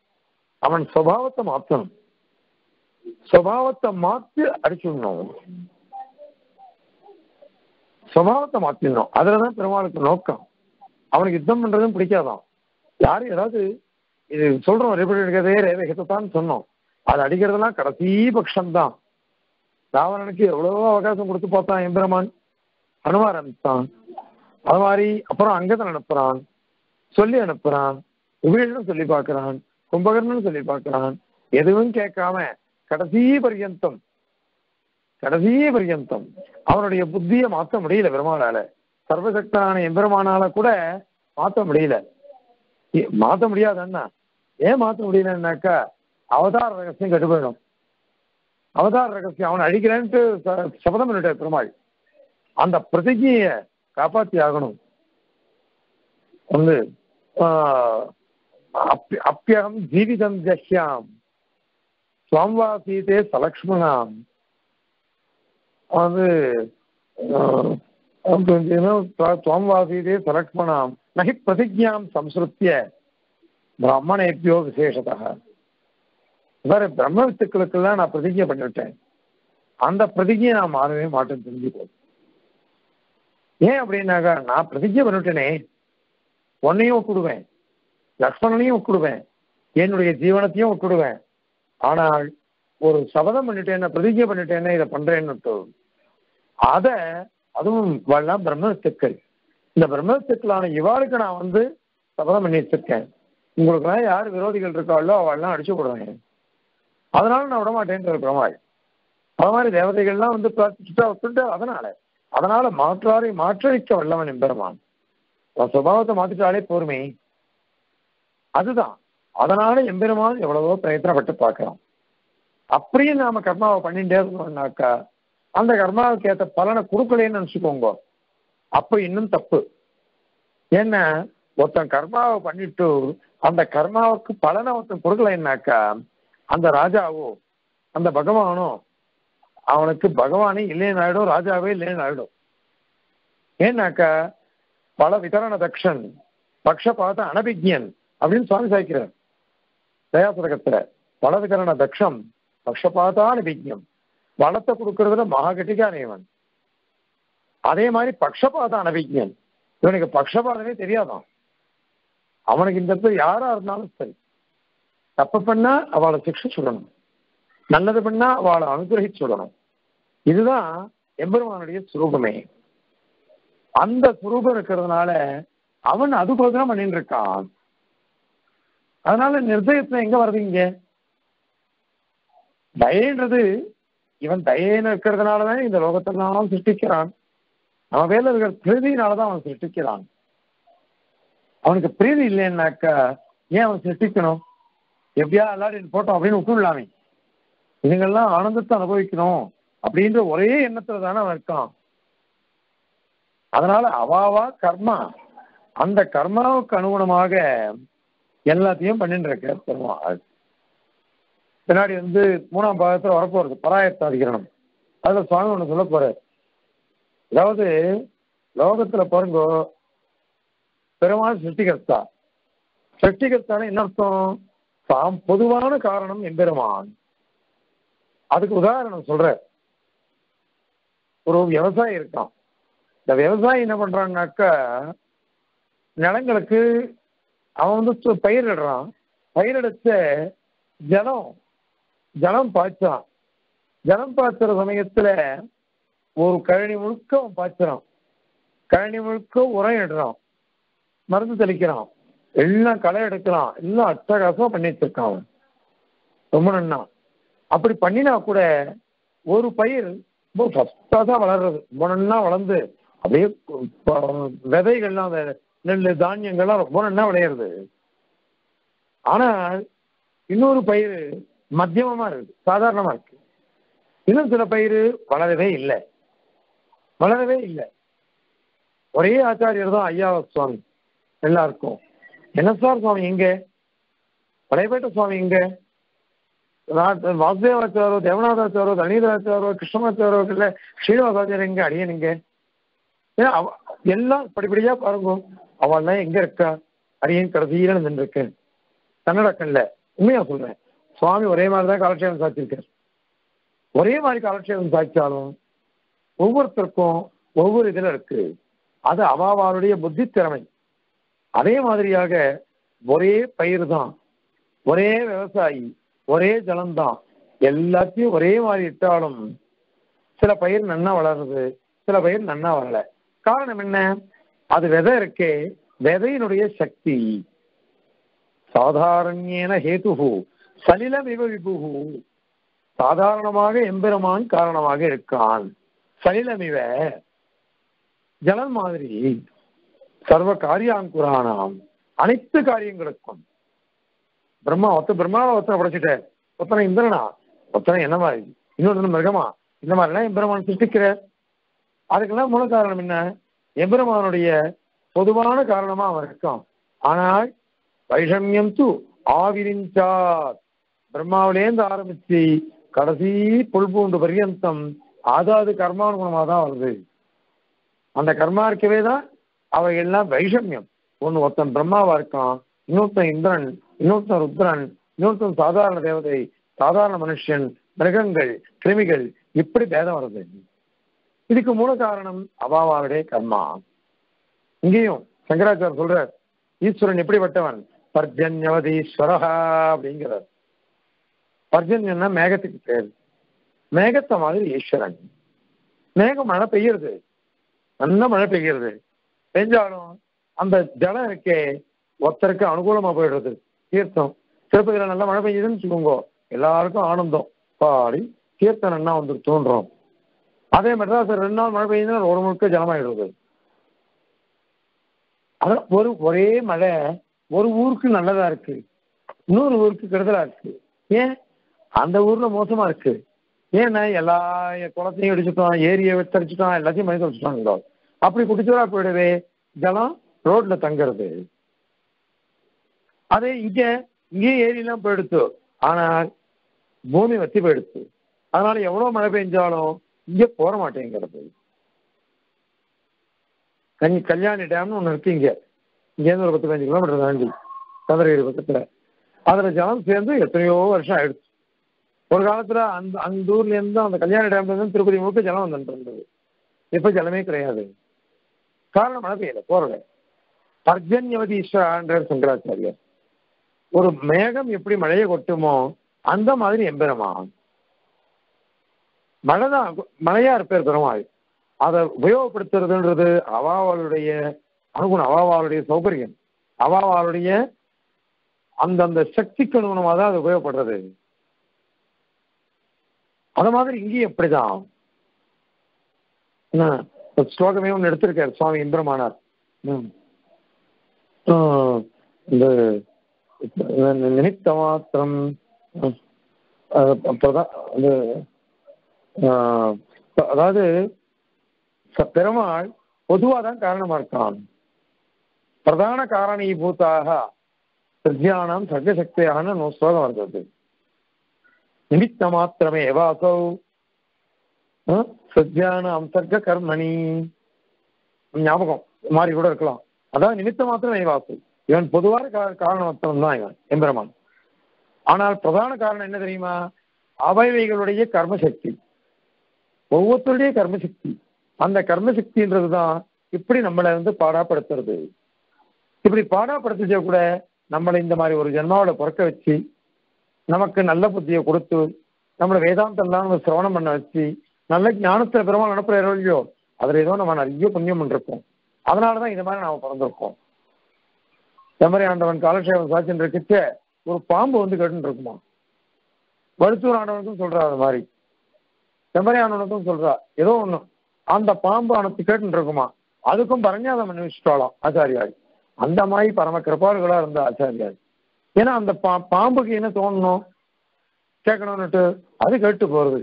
அவன் சுபாவத்தை மாற்றணும். சுபாவத்தை மாத்தி அடிச்சுடணும் சுவாவத்தை மாத்திடணும் அதுலதான் பெருமாளுக்கு நோக்கம் அவனுக்கு யுத்தம் பண்றதும் பிடிக்காதான் யாரும் ஏதாவது இது சொல்றோம் ரிப்பீட்டே ரேவேகத்தை சொன்னோம் அது அடிக்கிறதுலாம் கடைசி பட்சம்தான் ராவணனுக்கு எவ்வளவோ அவகாசம் கொடுத்து பார்த்தான் எம்பெருமான் அனுமார் அனுப்பிச்சான் அது மாதிரி அப்புறம் அங்கதன் அனுப்புறான் சொல்லி அனுப்புறான் உபேஷனும் சொல்லி பார்க்கறான் கும்பகர்ணன் சொல்லி பார்க்கறான் எதுவும் கேட்காம கடைசி பர்யந்தம் கடைசி பர்யந்தம் அவனுடைய புத்தியை மாற்ற முடியல பெருமானால. சர்வசக்தனான எம்பெருமானால கூட மாற்ற முடியல. மாத்த முடியாது அண்ணா. ஏன் மாத்த முடியலன்னாக்கா அவதார ரகசியம் கெட்டு போயிடும். அவதார ரகசியம் அவன் அழிக்கிறேன்ட்டு சபதம் பண்ணிட்டார் பெருமாள். அந்த பிரதிஜைய காப்பாத்தி ஆகணும். வந்து ஆஹ், அப்பியகம் ஜீவிதம் ஜஷ்யாம். சுவாம்வாசீதே சலக்ஷ்மணாம். வந்து துவம்வா சலக்ஷ்மணாம். நகி பிரதிஜாம் சம்ஸ்ருத்திய பிராமணேபியோ விசேஷதா. வேற பிரம்ம வித்துக்களுக்கெல்லாம் நான் பிரதிஜை பண்ணிவிட்டேன். அந்த பிரதிஜையை நான் மாறவே மாட்டேன்னு தெரிஞ்சுக்கோ ஏன் அப்படின்னாக்கா நான் பிரதிஜை பண்ணிவிட்டேனே. உன்னையும் ஒப்பிடுவேன். லக்ஷ்மணனையும் ஒப்பிடுவேன். என்னுடைய ஜீவனத்தையும் ஒப்பிடுவேன். ஆனால் ஒரு சபதம் பண்ணிட்டேன் பிரதிஜை பண்ணிட்டேன்னு இதை பண்றேன்னு அத அதுவும் இவெல்லாம் பிரம்மத்துக்கள் இந்த பிரம்மத்துக்களான இவாளுக்கு நான் வந்து சபதம் பண்ணி வச்சிருக்கேன் உங்களுக்குலாம் யார் விரோதிகள் இருக்காளோ அவள்லாம் அடிச்சு போடுவேன் அதனால நான் விட மாட்டேன்ற அது மாதிரி தேவதைகள்லாம் வந்து பிரார்த்திச்சுட்டா விட்டுட்டு அதனால. அதனால மாற்றாரை மாற்றழிக்க வல்லவன் எம்பெருமான். சுபாவத்தை மாத்திட்டாலே போருமே. அதுதான். அதனால எம்பெருமான் எவ்வளவோ பிரயத்தனப்பட்டு பார்க்கிறோம் அப்படியே நாம கர்மாவை பண்ணிட்டே இருந்தோம்னாக்கா அந்த கர்மாவுக்கு ஏற்ற பலனை கொடுக்கலன்னு நினச்சிக்கோங்க. அப்ப இன்னும் தப்பு. ஏன்னா ஒருத்தன் கர்மாவை பண்ணிட்டு அந்த கர்மாவுக்கு பலனை ஒருத்தன் கொடுக்கலைன்னாக்கா அந்த ராஜாவோ அந்த பகவானோ அவனுக்கு பகவானே இல்லைன்னு ஆயிடும் ராஜாவே இல்லைன்னு ஆயிடும். ஏன்னாக்கா பல விதரண தக்ஷன் பக்ஷபாத அனபிஜ்யன் அப்படின்னு சுவாமி சாய்க்கிறார். தயாசதகத்துல பல விதரண தக்ஷம் பக்ஷபாதான விஜயம். வளத்தை கொடுக்கறதுல மகாகட்டிகானேவன். அதே மாதிரி பக்ஷபாதான அனபிஜ்யன் இவனுக்கு பக்ஷபாதமே தெரியாதான். அவனுக்கு இந்த இடத்துல யாரா இருந்தாலும் சரி. தப்பு பண்ணா அவளை சிக்ஷை சொல்லணும் நல்லது பண்ணா அவளை அனுகிரகிச்சு சொல்லணும் இதுதான் எம்பெருமானுடைய சுரூபமே. அந்த சுரூபம் இருக்கிறதுனால அவன் அதுக்கோசரம் பண்ணிட்டு இருக்கான். அதனால நிர்தயத்துல எங்க வருது தயன்றது இவன் தயேன்னு இருக்கிறதுனாலதான் இந்த லோகத்தினாலும் சிருஷ்டிக்கிறான். அவன் வேலை இருக்கிற பிரீதியினாலதான் அவன் சிருஷ்டிக்கிறான். அவனுக்கு பிரீதி இல்லைன்னாக்கா ஏன் அவன் சிருஷ்டிக்கணும்? எப்படியா எல்லாரும் போட்டோம் அப்படின்னு விட்டுடலாமே. இதுங்கெல்லாம் ஆனந்தத்தை அனுபவிக்கணும் அப்படின்ற ஒரே எண்ணத்துல தானே அவன் இருக்கான். அதனால அவாவா கர்மா. அந்த கர்மாவுக்கு அனுகுணமாக எல்லாத்தையும் பண்ணிட்டு இருக்க பெருமாள் பின்னாடி வந்து மூணாம் பாகத்தில் வரப்போறது பராயத்த அதிகரணம் அதுல சுவாமி ஒன்று சொல்ல போறாரு. அதாவது லோகத்துல பிறந்தோ பெருமாள் சிருஷ்டிகர்த்தா. சிருஷ்டிகர்த்தான என்ன அர்த்தம்? தாம் பொதுவான காரணம் எம்பெருமான். அதுக்கு உதாரணம் சொல்ற ஒரு விவசாயி இருக்கான். இந்த விவசாயி என்ன பண்றாங்கனாக்க நிலங்களுக்கு அவன் வந்து பயிரிடுறான் பயிரிடச்ச ஜலம் ஜலம் பாய்ச்சான் ஜலம் பாய்ச்சுற சமயத்துல ஒரு கழனி முழுக்க அவன் பாய்ச்சுறான். கழனி முழுக்க உரம் இடுறான். மருந்து தெளிக்கிறான். எல்லாம் களை எடுக்கிறான். எல்லாம் அட்டகாசமா பண்ணி வச்சிருக்கான் அவன். ரொம்ப நன்னா. அப்படி பண்ணினா கூட ஒரு பயிர் ரொம்ப ஃபஸ்ட்டாக தான் வளர்றது. ரொம்ப நன்னா வளர்ந்து அப்படியே விதைகள்லாம் அந்த நெல் தானியங்கள்லாம் ரொம்ப நல்லா விளையிறது. ஆனால் இன்னொரு பயிர் மத்தியமமா இருக்கு சாதாரணமா இருக்கு. இன்னும் சில பயிர் வளரவே இல்லை. வளரவே இல்லை. ஒரே ஆச்சாரியர் தான் ஐயா சுவாமி எல்லாருக்கும். என்ன சார் சுவாமி எங்க பழையப்பேட்டை சுவாமி எங்க வாசுதேவாச்சாரோ தேவநாதாச்சாரோ தனீதாச்சாரோ கிருஷ்ணமாச்சாரோ இல்ல ஸ்ரீனிவாசாச்சாரியர் எங்க அடியன் எங்க ஏன் எல்லாம் படிப்படியா பாருங்க. அவள்லாம் எங்க இருக்கா? அரியன் கடைசியில நின்றுருக்கேன். கன்னட கண்ல உண்மையா சொல்றேன். சுவாமி ஒரே மாதிரி தான் காலட்சேபம் சாத்திருக்கார் ஒரே மாதிரி காலட்சேபம் சாய்ச்சாலும் ஒவ்வொருத்தருக்கும் ஒவ்வொரு இதுல இருக்கு. அது அவாவாளுடைய புத்தி திறமை அதே மாதிரியாக ஒரே பயிர் தான் ஒரே விவசாயி ஒரே ஜலம்தான். எல்லாத்தையும் ஒரே மாதிரி இட்டாலும் சில பயிர் நன்னா வளருது சில பயிர் நன்னா வரல. காரணம் என்ன? அது விதை இருக்கே விதையினுடைய சக்தி. சாதாரண்யேன ஹேதுகு சலில விவ விபுகு சாதாரணமாக எம்பெருமான் காரணமாக இருக்கான். சலிலமிவ ஜலம் மாதிரி சர்வ காரியாங்குரானாம். அனைத்து காரியங்களுக்கும் பிரம்மா ஒத்த பிரம்மாவை ஒத்தனை படைச்சிட்டார் ஒத்தனை இந்திரனா? ஒத்தனை என்ன மாதிரி? இன்னொருத்தன மிருகமா? இந்த மாதிரிலாம் எம்பெருமான் சிருஷ்டிக்கிற. அதுக்கெல்லாம் மூல காரணம் என்ன? எம்பெருமானுடைய பொதுவான காரணமா அவன் இருக்கான். ஆனால் வைஷமியம் து ஆவிரிஞ்சார் பிரம்மாவிலேருந்து ஆரம்பிச்சு கடைசி புல்பூண்டு பரியந்தம் அதாவது கர்மானுகுணமாக தான் வருது. அந்த கர்மா இருக்கவே தான் அவைகள்லாம் வைஷமியம். ஒன்று ஒருத்தன் பிரம்மாவா இருக்கான் இன்னொருத்தன் இந்திரன் இன்னொருத்தன் ருத்ரன் இன்னொருத்தன் சாதாரண தேவதை சாதாரண மனுஷன் மிருகங்கள் கிருமிகள் இப்படி பேதம் வருது. இதுக்கு மூல காரணம் அபாவாவுடைய கர்மா. இங்கேயும் சங்கராச்சார் சொல்றார் ஈஸ்வரன் எப்படிப்பட்டவன்? பர்ஜன்யவதீஸ்வரஹா அப்படிங்கிறார். பர்ஜன்யன்னா மேகத்துக்கு பேர். மேகத்தை மாதிரி ஈஸ்வரன். மேகம் மழை பெய்யுறது. நல்ல மழை பெய்யுறது. பெஞ்சாலும் அந்த ஜலம் இருக்கே ஒருத்தருக்கு அனுகூலமா போயிடுறது. தீர்த்தம். திருப்பதியில நல்லா மழை பெய்யுதுன்னு வச்சுக்கோங்க. எல்லாருக்கும் ஆனந்தம். பாடி தீர்த்தம் என்ன வந்து தோன்றோம் அதே மெட்ராஸ் ரெண்டு நாள் மழை பெய்யுதுன்னா ஒரு முழுக்க ஜலமாயிடுறது அதான் ஒரு ஒரே மழை ஒரு ஊருக்கு நல்லதா இருக்கு. இன்னொரு ஊருக்கு கெடுதலா இருக்கு. ஏன்? அந்த ஊர்ல மோசமா இருக்கு. ஏன்னா எல்லா குளத்தையும் அடிச்சுட்டோம் ஏரியை வெத்தடிச்சுட்டோம் எல்லாத்தையும் மனித வச்சுட்டாங்க அப்படி குடிச்சதா போயிடுவே. ஜலம் ரோட்ல தங்குறது. அதே இங்க இங்கேயும் ஏரியெல்லாம் போயிடுத்து. ஆனால் பூமி வத்தி போயிடுச்சு அதனால எவ்வளவு மழை பெஞ்சாலும் இங்க போற மாட்டேங்கிறது. கனி கல்யாணி டேம்னு ஒண்ணு இருக்கு இங்க. இங்கேருந்து ஒரு பத்து பதினஞ்சு கிலோமீட்டர் தாண்டி சந்திரகிரி பக்கத்துல. அதுல ஜலம் சேர்ந்து எத்தனையோ வருஷம் ஆயிடுச்சு. ஒரு காலத்துல அந்த அந்த ஊர்ல இருந்து அந்த கல்யாண டேம்ல இருந்து திருப்பதி முழுக்க ஜலம் வந்துட்டு இருந்தது. இப்ப ஜலமே கிடையாது. காரணம் மழை பெய்யல போறல பர்ஜன்யவதீஸ்வரான்ற சங்கராச்சாரியர். ஒரு மேகம் எப்படி மழையை கொட்டுமோ அந்த மாதிரி எம்பெருமான். மழைதான் மழையா இருப்பார் பெருமாள் அதை? உபயோகப்படுத்துறதுன்றது அவாவாளுடைய அனுகுணம் அவாவாளுடைய சௌகரியம். அவாவாளுடைய அந்தந்த சக்திக்கு அனுகுணமாக தான் அது உபயோகப்படுறது. அது மாதிரி இங்கேயும் எப்படிதான் ஸ்லோகமே ஒன்று எடுத்திருக்கார் சுவாமி இந்திரமானார். ம். இந்த நினைத்த மாத்திரம் அஹ் அதாவது பெருமாள் பொதுவாக தான் காரணமாக இருக்கான். பிரதான காரணீபூத்தாக சத்யானம் சர்வசக்தியான ஸ்லோகம் வந்தது நிமித்த மாத்திரமே வாசௌ சத்யானம் சர்க்க கர்மணி ஞாபகம் மாறி கூட இருக்கலாம். அதான் நிமித்த மாத்திரமே வாசு. இவன் பொதுவான கா- காரணமத்தம் தான் இவன் எம்பெருமான். ஆனால் பிரதான காரணம் என்ன தெரியுமா? அவைவைகளுடைய கர்மசக்தி. ஒவ்வொருத்தருடைய கர்மசக்தி. அந்த கர்மசக்தின்றது தான் இப்படி நம்மளை வந்து பாடாப்படுத்துறது. இப்படி பாடாப்படுத்திச்ச கூட நம்மளை இந்த மாதிரி ஒரு ஜென்மாவில் பிறக்க வச்சு நமக்கு நல்ல புத்தியை கொடுத்து நம்மளை வேதாந்தம்லாம் நம்ம சிரவணம் பண்ண வச்சு நல்ல ஞானத்துல பெருமாள் அனுப்புற இல்லையோ அதுல ஏதோ நம்ம நிறைய புண்ணியம் பண்ணிருக்கோம் அதனாலதான் இந்த மாதிரி நாம பிறந்திருக்கோம். செம்மறி ஆண்டவன் காலக்ஷேபம் சாட்சின்ற கிட்ட ஒரு பாம்பு வந்து கேட்டுன்னு இருக்குமா வருத்தூர் ஆண்டவனுக்கும் சொல்றா அது மாதிரி. செம்மறி சொல்றா ஏதோ ஒண்ணு. அந்த பாம்பு அனுப்பி கேட்டுன்னு இருக்குமா அதுக்கும் பரஞ்சாதம் பண்ணி வச்சுட்டாலாம் ஆச்சாரியாள் அந்த மாதிரி பரம கிருபாளுகளா இருந்த ஆச்சாரியாள் ஏன்னா அந்த பா பாம்புக்கு என்ன தோணணும்? கேட்கணும்னுட்டு அது கேட்டு போறது.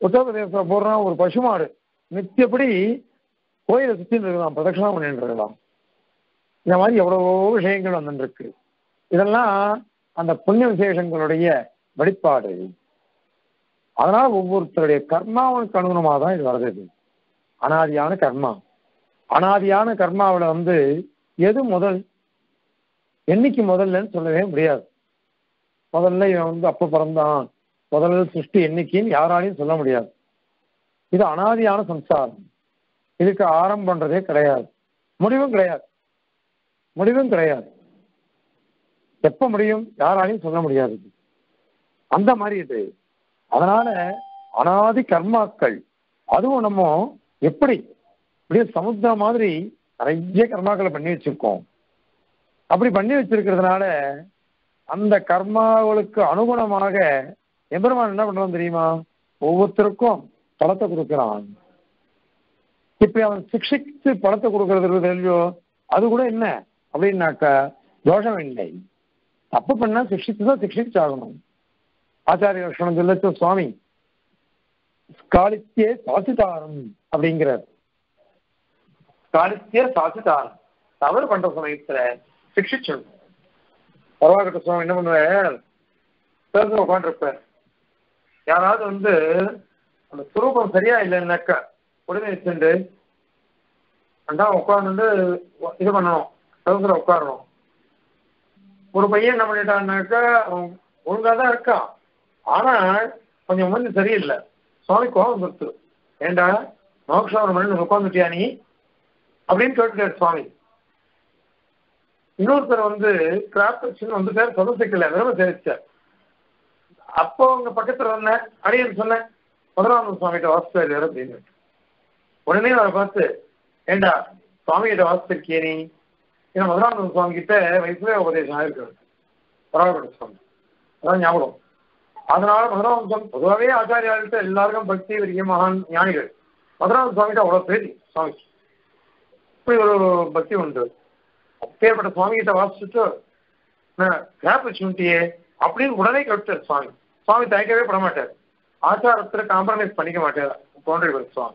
உத்தரப்பிரதேச போடுறா ஒரு பசுமாடு நித்தியப்படி கோயிலை சுத்தி இருக்கலாம் பிரதட்சணம் பண்ணிட்டு இருக்கலாம். இந்த மாதிரி எவ்வளவோ விஷயங்கள் வந்துருக்கு இதெல்லாம் அந்த புண்ணிய விசேஷங்களுடைய வெளிப்பாடு அதனால ஒவ்வொருத்தருடைய கர்மாவுக்கு அனுகுணமாக தான் இது வருது இது. அனாதியான கர்மா. அனாதியான கர்மாவில் வந்து எது முதல்? என்னைக்கு முதல்லன்னு சொல்லவே முடியாது. முதல்ல இவன் வந்து அப்போ பிறந்தான். முதல்ல சிருஷ்டி என்னைக்குன்னு யாராலையும் சொல்ல முடியாது. இது அனாதியான சம்சாரம். இதுக்கு ஆரம்பன்றதே கிடையாது. முடிவும் கிடையாது. முடிவும் கிடையாது. எப்ப முடியும்? யாராலையும் சொல்ல முடியாது. அந்த மாதிரி இது. அதனால அனாதி கர்மாக்கள் அதுவும் நம்ம எப்படி? அப்படியே சமுத்திரம் மாதிரி நிறைய கர்மாக்களை பண்ணி வச்சிருக்கோம். அப்படி பண்ணி வச்சிருக்கிறதுனால அந்த கர்மாவுக்கு அனுகுணமாக எம்பெருமான் என்ன பண்றான் தெரியுமா? ஒவ்வொருத்தருக்கும் பலத்தை கொடுக்கிறான். இப்ப அவன் சிக்ஷித்து பலத்தை கொடுக்கறது இருக்குது இல்லையோ அது கூட என்ன? அப்படின்னாக்கா தோஷம் இல்லை. தப்பு பண்ணா சிக்ஷித்து தான் சிக்ஷிச்சாகணும் ஆச்சாரிய லட்சணம் சொல்லச்ச சுவாமி காலித்தியே சாசிதாரம் அப்படிங்கிறார். காலித்திய சாசிதாரம். தவறு பண்ற சமயத்துல சிக்ஷிச்சிடணும் பரவாகட்ட சுவாமி என்ன பண்ணுவார்? பேச உட்காந்துருப்பார் யாராவது வந்து அந்த சுரூபம் சரியா இல்லைன்னாக்கா உடனே வச்சுட்டு அண்டா உட்காந்துட்டு இது பண்ணணும் சதுரத்தில் உட்காரணும். ஒரு பையன் என்ன பண்ணிட்டான்னாக்கா ஒழுங்கா தான் இருக்கான். ஆனால் கொஞ்சம் வந்து சரியில்லை. சுவாமி கோபம் கொடுத்து ஏண்டா மோக்ஷாவரம் பண்ணி உட்காந்துட்டியா நீ? அப்படின்னு கேட்டுட்டார் சுவாமி. இன்னொருத்தர் வந்து கிராப்ட் வந்துட்டார் சதசிக்கல விரும்ப சேவிச்சார் அப்போ உங்க பக்கத்துல வந்தேன் அடியன் சொன்னேன் முதலானந்த சுவாமிகிட்ட வாசித்தார் அப்படின்னு. உடனே அவரை பார்த்து ஏண்டா சுவாமி கிட்ட வாசித்திருக்கிய நீ? ஏன்னா முதலானந்த சுவாமி கிட்ட வயசுல உபதேசம் ஆயிருக்காரு பரவாயில்ல சுவாமி. அதான் ஞாபகம். அதனால முதலானந்த பொதுவாகவே ஆச்சாரியாள்கிட்ட எல்லாருக்கும் பக்தி பெரிய மகான் ஞானிகள். முதலானந்த சுவாமிகிட்ட அவ்வளவு பேதி சுவாமிக்கு இப்படி ஒரு பக்தி உண்டு. அப்பேற்பட்ட சுவாமிகிட்ட வாசிச்சுட்டு கேப் வச்சுட்டியே அப்படின்னு உடனே கழுத்தார் சுவாமி. சுவாமி தயக்கவே பட மாட்டார். ஆச்சாரத்துல காம்ப்ரமைஸ் பண்ணிக்க மாட்டார். தோன்றிவர் சுவாமி.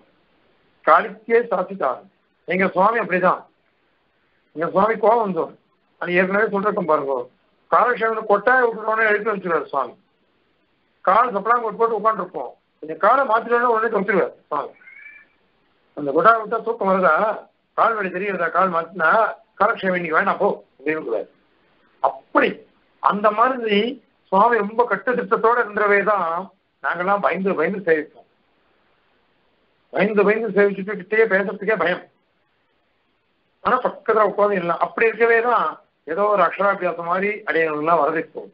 காலிக்கே சாசித்தார் எங்க சுவாமி அப்படிதான். எங்க சுவாமி கோபம் வந்தோம். அது ஏற்கனவே சொல்லிருக்கோம் பாருங்க. காலக்ஷேபம் கொட்டாய விட்டுறோன்னு எழுப்பி வச்சிருவார் சுவாமி. கால் சப்பலாம் போட்டு உட்காந்துருப்போம் கொஞ்சம் காலை மாத்திரம் உடனே தொத்துருவார் சுவாமி அந்த கொட்டா விட்டா தூக்கம் வருதா? கால் வலி தெரியுதா கால் மாத்தினா காலக்ஷேபம் இன்னைக்கு வேணாம் போ. அப்படின்னு அப்படி. அந்த மாதிரி சுவாமி ரொம்ப கட்டுத்திட்டத்தோட இருந்தவே தான் நாங்கெல்லாம் பயந்து பயந்து சேவிப்போம். பயந்து பயந்து சேவிச்சுட்டு கிட்டே பேசுறதுக்கே பயம். ஆனா பக்கத்துல உட்காந்து இல்லை அப்படி இருக்கவே தான் ஏதோ ஒரு அக்ஷராபியாசம் மாதிரி அடையணும்லாம் வரதிப்போம்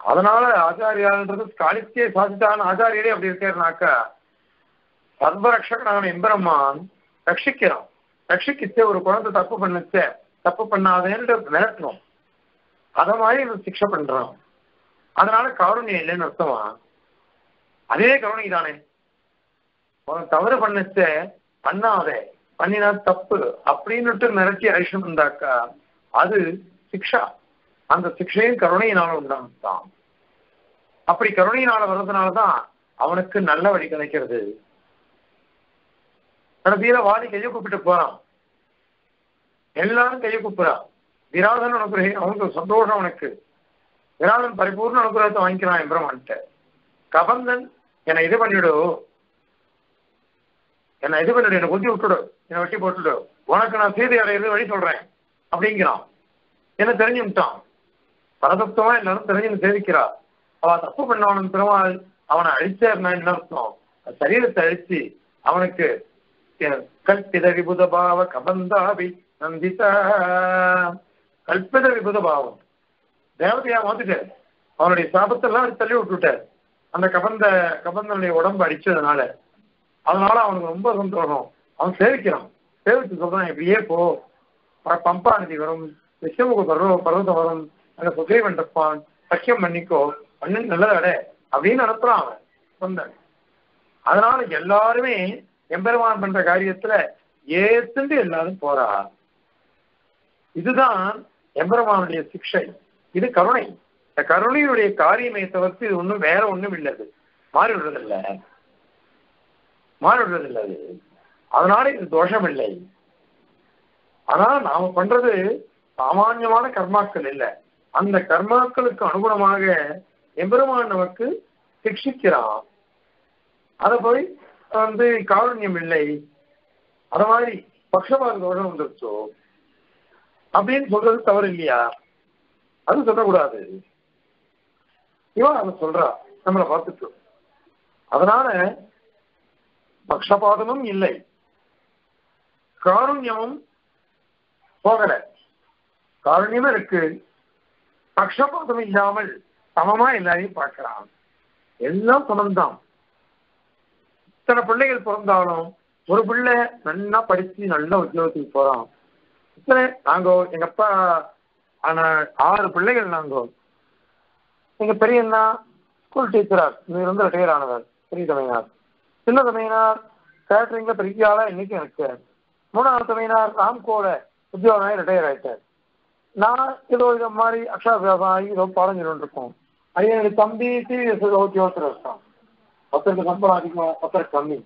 அதனால ஆச்சாரியான்றது காலித்தே சாதித்தான ஆச்சாரியரே அப்படி இருக்காருனாக்கா சர்வரக்ஷகனான எம்பெருமான் ரட்சிக்கிறோம் ரட்சிக்கிச்சே ஒரு குழந்தை தப்பு பண்ணுச்சே தப்பு பண்ணாதேன்னு மிரட்டணும் அத மாதிரி இவன் சிக்ஷை பண்றான். அதனால கருணை இல்லைன்னு அர்த்தமா? அதே கருணை தானே. உனக்கு தவறு பண்ணுச்ச பண்ணாதே பண்ணினா தப்பு அப்படின்னுட்டு மிரட்டி அழிஷம் இருந்தாக்கா அது சிக்ஷா. அந்த சிக்ஷையும் கருணையினால உண்டானதுதான் அப்படி கருணையினால வர்றதுனால தான் அவனுக்கு நல்ல வழி கிடைக்கிறது. கடைசியில வாதி கையை கூப்பிட்டு போறான். எல்லாரும் கையை கூப்பிடுறான் விராதன் அனுகிரகம் அவனுக்கு சந்தோஷம் அவனுக்கு. விராதன் பரிபூர்ண அனுகிரகத்தை வாங்கிக்கிறான் எம்பிரமான்ட்ட கபந்தன் என்னை இது பண்ணிவிடு. என்னை இது பண்ணிடு என்னை குத்தி விட்டுடு. என்னை வெட்டி போட்டுடு. உனக்கு நான் சீதை அடையிறது வழி சொல்றேன். அப்படிங்கிறான். என்ன தெரிஞ்சுட்டான் பரதத்துவமா எல்லாரும் தெரிஞ்சு சேவிக்கிறா. அவ தப்பு பண்ணவனும் பெருமாள் அவனை அழிச்சாருன்னா என்ன அர்த்தம்? சரீரத்தை அழிச்சு அவனுக்கு கல்பித விபுத பாவ கபந்தாபி நந்தித. கல்பித விபுத பாவம். தேவதையா மாத்திட்டார் அவனுடைய சாபத்தெல்லாம் தள்ளி விட்டுட்டார். அந்த கபந்த கபந்தனுடைய உடம்பு அடிச்சதுனால அதனால அவனுக்கு ரொம்ப சந்தோஷம். அவன் சேவிக்கிறான். சேவிச்சு சொல்றான் இப்படியே போ. பம்பா நதி வரும். விஷயமுக பர்வ பர்வதம் வரும். அந்த குதிரை இருப்பான் சக்கியம் பண்ணிக்கோ பண்ணு நல்லதடே அப்படின்னு அனுப்புறான் அவன் சொந்தன் அதனால எல்லாருமே எம்பெருமான் பண்ற காரியத்துல ஏத்துண்டு எல்லாரும் போறா. இதுதான் எம்பெருமானுடைய சிக்ஷை. இது கருணை. இந்த கருணையுடைய காரியமே தவிர்த்து இது ஒண்ணும் வேற ஒண்ணும் இல்லது மாறி விடுறதில்ல மாறி விடுறதில்ல அது. அதனால இது தோஷம் இல்லை ஆனா நாம பண்றது சாமான்யமான கர்மாக்கள் இல்லை. அந்த கர்மாக்களுக்கு அனுகுணமாக எம்பெருமான் நமக்கு சிக்ஷிக்கிறான் அதை போய் வந்து காருண்யம் இல்லை. அத மாதிரி பக்ஷபாத தோஷம் வந்துருச்சோ? அப்படின்னு சொல்றது தவறு இல்லையா? அது சொல்லக்கூடாது. இவன் அதை சொல்றா. நம்மளை பார்த்துட்டு. அதனால பக்ஷபாதமும் இல்லை. காருண்யமும் போகல. காருண்யமும் இருக்கு. பக்ஷபாதம் இல்லாமல் சமமா எல்லாரையும் பார்க்கிறான் எல்லாம் சமம்தான். இத்தனை பிள்ளைகள் பிறந்தாலும் ஒரு பிள்ளை நல்லா படிச்சு நல்ல உத்தியோகத்துக்கு போறான். இத்தனை நாங்கோ எங்க அப்பா ஆனா ஆறு பிள்ளைகள் நாங்கோ. எங்க பெரியண்ணா ஸ்கூல் டீச்சரார் இருந்து ரிட்டையர் ஆனவர் பெரிய தமையனார் சின்ன தமையனார் கேட்டரிங்ல பெரிய ஆளா இன்னைக்கு எனக்கு மூணாவது தமையனார் ராம்கோட உத்தியோகம் ரிட்டையர் ஆயிட்டார். நான் ஏதோ இந்த மாதிரி அக்ஷாபியாசம் ஆகி ஏதோ பாடம் சொல்லிட்டு இருக்கோம். அது என்னுடைய தம்பி டிவிஎஸ் உத்தியோகத்தில் இருக்கான் ஒருத்தருக்கு சம்பளம் அதிகம் ஒருத்தர் கம்மி.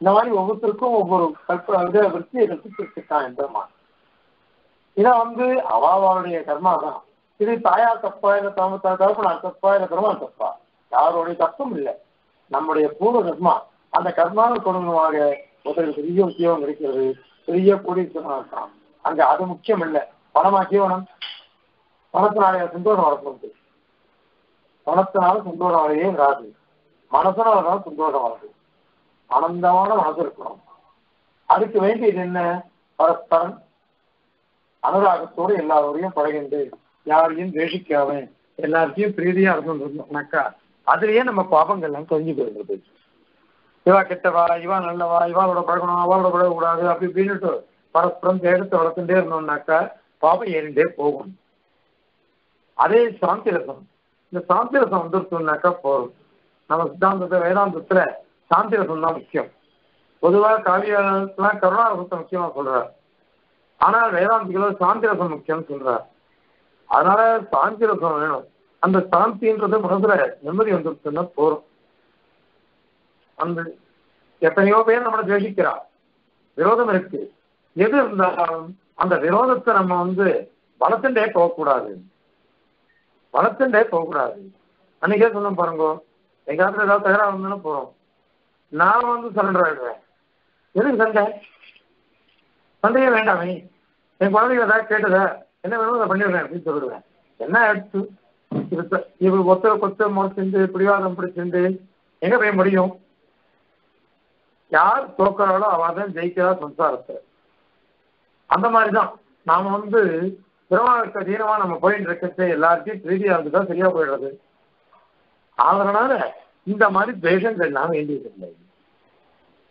இந்த மாதிரி ஒவ்வொருத்தருக்கும் ஒவ்வொரு கற்ப இது விற்பியை கற்பிச்சிருக்கான் என்றமா இதை வந்து அவாவாளுடைய கர்மா தான். இது தாயா தப்பா இல்ல தம தகப்பனார் தப்பா இல்ல கர்மா தப்பா? யாருடைய தப்பும் இல்லை. நம்முடைய பூர்வ கர்மா. அந்த கர்மாவை கொடுங்கமாக ஒருத்தருக்கு பெரிய உத்தியோகம் கிடைக்கிறது பெரிய கோடீஸ்வரனா இருக்கான். அங்க அது முக்கியம் இல்லை. பணமா ஜீவனம் பணத்தினாலே சந்தோஷம் வரப்போகுது பணத்தினால சந்தோஷம் வரையே வராது. மனசனால தான் சந்தோஷம் வராது ஆனந்தமான மனசு இருக்கணும். அதுக்கு வேண்டியது என்ன? பரஸ்பரம். அனுராகத்தோடு எல்லாரோடையும் பழகிண்டு யாரையும் தேசிக்காம எல்லாத்தையும் பிரீதியா இருந்தோம்னாக்கா அதுலயே நம்ம பாபங்கள்லாம் கொஞ்சி போயிருந்தது இவா கெட்டவா? இவா நல்லவா? இவாளோட பழகணும் அவளோட பழகக்கூடாது அப்படி இப்படின்னுட்டு பரஸ்பரம் தேடத்தை வளர்த்துட்டே இருந்தோம்னாக்கா பாவம் ஏறிண்டே போகும். அதே சாந்தி ரசம் இந்த சாந்தி ரசம் வந்துருச்சுனாக்கா போதும். நம்ம சித்தாந்தத்தை வேதாந்தத்துல சாந்தி ரசம் தான் முக்கியம். பொதுவாக காவியெல்லாம் கருணாரசத்தை முக்கியமா சொல்றார். ஆனால் வேதாந்திகளோ சாந்தி ரசம் முக்கியம்னு சொல்றார். அதனால சாந்தி ரசம் வேணும். அந்த சாந்தின்றது மனசுல நிம்மதி வந்துருச்சுன்னா போறோம் அந்த எத்தனையோ பேர் நம்மளை துவேஷிக்கிறா விரோதம் இருக்கு. எது இருந்தாலும் அந்த விரோதத்தை நம்ம வந்து வளர்த்துட்டே போகக்கூடாது. வளர்த்துட்டே போகக்கூடாது. அன்னைக்கே சொன்னோம் பாருங்க எங்க ஏதாவது தகராறு வந்தாலும் போறோம். நான் வந்து சரண்டர் ஆயிடுவேன். எதுக்கு சண்டை? சண்டையே வேண்டாமே என் குழந்தைங்க ஏதாவது கேட்டத? என்ன வேணும் அதை பண்ணிடுறேன் அப்படின்னு சொல்லிடுவேன். என்ன எடுத்து? இது ஒத்த கொத்த முறைச்சிருந்து பிடிவாதம் பிடிச்சிருந்து எங்க போய் முடியும்? யார் தோக்குறாளோ அவ தான் ஜெயிக்கிறா சம்சாரத்தை. அந்த மாதிரிதான். நாம வந்து பிரமாணத்தை அதீனமா நம்ம போயிட்டு இருக்கிறது எல்லாத்தையும் பிரீதியா இருந்துட்டா சரியா போயிடுறது. அதனால இந்த மாதிரி துவேஷங்கள் நாம் வேண்டியதில்லை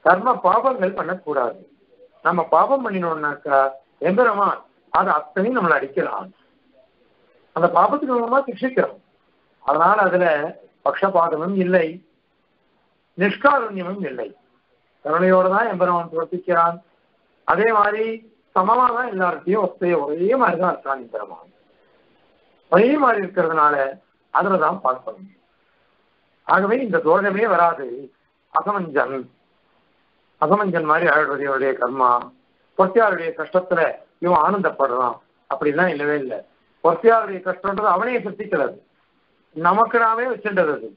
கர்ம பாபங்கள் பண்ணக்கூடாது. நம்ம பாபம் பண்ணினோம்னாக்கா எம்பெருமான் அது அத்தனையும் நம்மளை அடிக்கலாம். அந்த பாபத்துக்கு மூலமா சிக்ஷிக்கிறோம். அதனால அதுல பக்ஷபாதமும் இல்லை. நிஷ்காருண்யமும் இல்லை. கருணையோடு தான் எம்பெருமான் பிரவர்த்திக்கிறான் அதே மாதிரி சமமா தான் எல்லார்ட்டையும் ஒத்தைய ஒரே மாதிரி தான் இருக்கான் எம்பெருமான் ஒரே மாதிரி இருக்கிறதுனால அதில் தான் பார்க்கணும் ஆகவே இந்த தோஷமே வராது. அசமஞ்சன் அசமஞ்சன் மாதிரி ஆழ்வது கர்மா பொத்தியாருடைய கஷ்டத்துல இவன் ஆனந்தப்படுறான். அப்படிலாம் இல்லவே இல்லை. பொத்தியாருடைய கஷ்டம்ன்றது அவனே சித்திக்கிறது. நமக்கு நாமே வச்சுன்றது அது.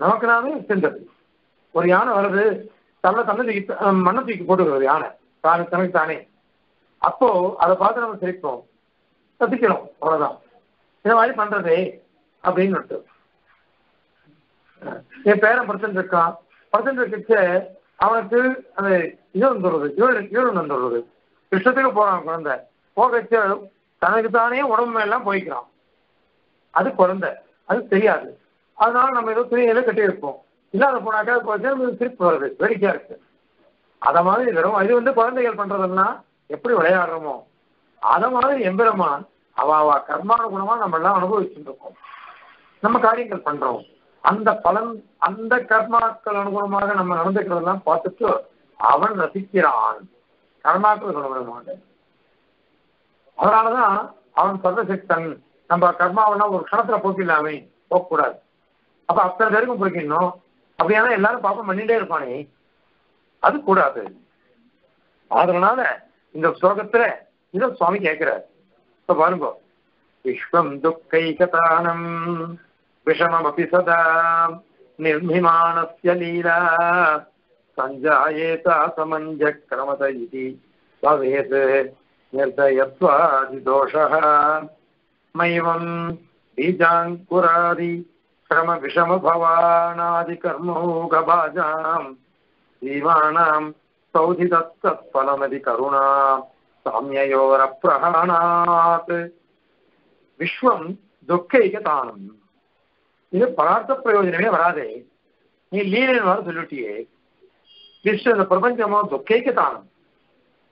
நமக்கு நாமே வச்சுன்றது. ஒரு யானை வருது தள்ள தன்னை தூக்கி மண்ணை தூக்கி போட்டுக்கிறது யானை. தானே தனக்கு தானே. அப்போ அதை பார்த்து நம்ம சிரிப்போம். ரசிக்கணும் அவ்வளவுதான். இந்த மாதிரி பண்றதே அப்படின்னு என் பேரன் பிரச்சனை இருக்கான். பிரச்சனை இருக்கச்சு அவனுக்கு அந்த இது வந்துடுறது ஈழ ஈழம் வந்துடுறது இஷ்டத்துக்கு போறான் குழந்தை. போகச்சு தனக்கு தானே உடம்பு எல்லாம் போய்க்கிறான். அது குழந்தை. அது தெரியாது. அதனால நம்ம ஏதோ துணியில கட்டியிருப்போம். இல்லாத போனாக்கா கொஞ்சம் சிரிப்பு வருது வேடிக்கையா இருக்கு. அத மாதிரி வரும் இது வந்து குழந்தைகள் பண்றதுன்னா எப்படி விளையாடுறோமோ அத மாதிரி எம்பெருமான் அவ அவ கர்மானுகுணமா நம்ம எல்லாம் அனுபவிச்சுட்டு இருக்கோம் நம்ம காரியங்கள் பண்றோம். அந்த பலன் அந்த கர்மாக்கள் அனுகுணமாக நம்ம நடந்துக்கிறதெல்லாம் பார்த்துட்டு அவன் ரசிக்கிறான். கர்மாக்கள் குணமாக அதனாலதான் அவன் சர்வசக்தன். நம்ம கர்மாவெல்லாம் ஒரு கணத்துல போக்கிடலாமே போகக்கூடாது. அப்ப அத்தனை பேருக்கும் போய்க்கணும் அப்படியானா எல்லாரும் பாப்பம் பண்ணிட்டே இருப்பானே. அது கூடாது. அதனால இந்த ஸ்லோகத்துல இத சுவாமி கேட்கிறார். இப்ப பாருங்க. விஸ்வம் துக்கைகதானம் விஷமமபி சதா நிர்மிமானஸ்ய லீலா சஞ்சாயேதா சமஞ்ச கிரமத இது பவேத் நிர்தயத்வாதிதோஷः மைவம் பீஜாங்குராதி கிரம விஷமபவானாதிகர்மோகபாஜாம் जीवानाम् सौधितत्तत्फलमधि करुणा साम्ययोरप्रहरणात् விஸ்வம் துக்கைகதானம் இது பரார்த்த பிரயோஜனமே வராதே நீ லீலைன்னு வர சொல்லிட்டியே விஸ்வ இந்த பிரபஞ்சமோ துக்கைகதானம்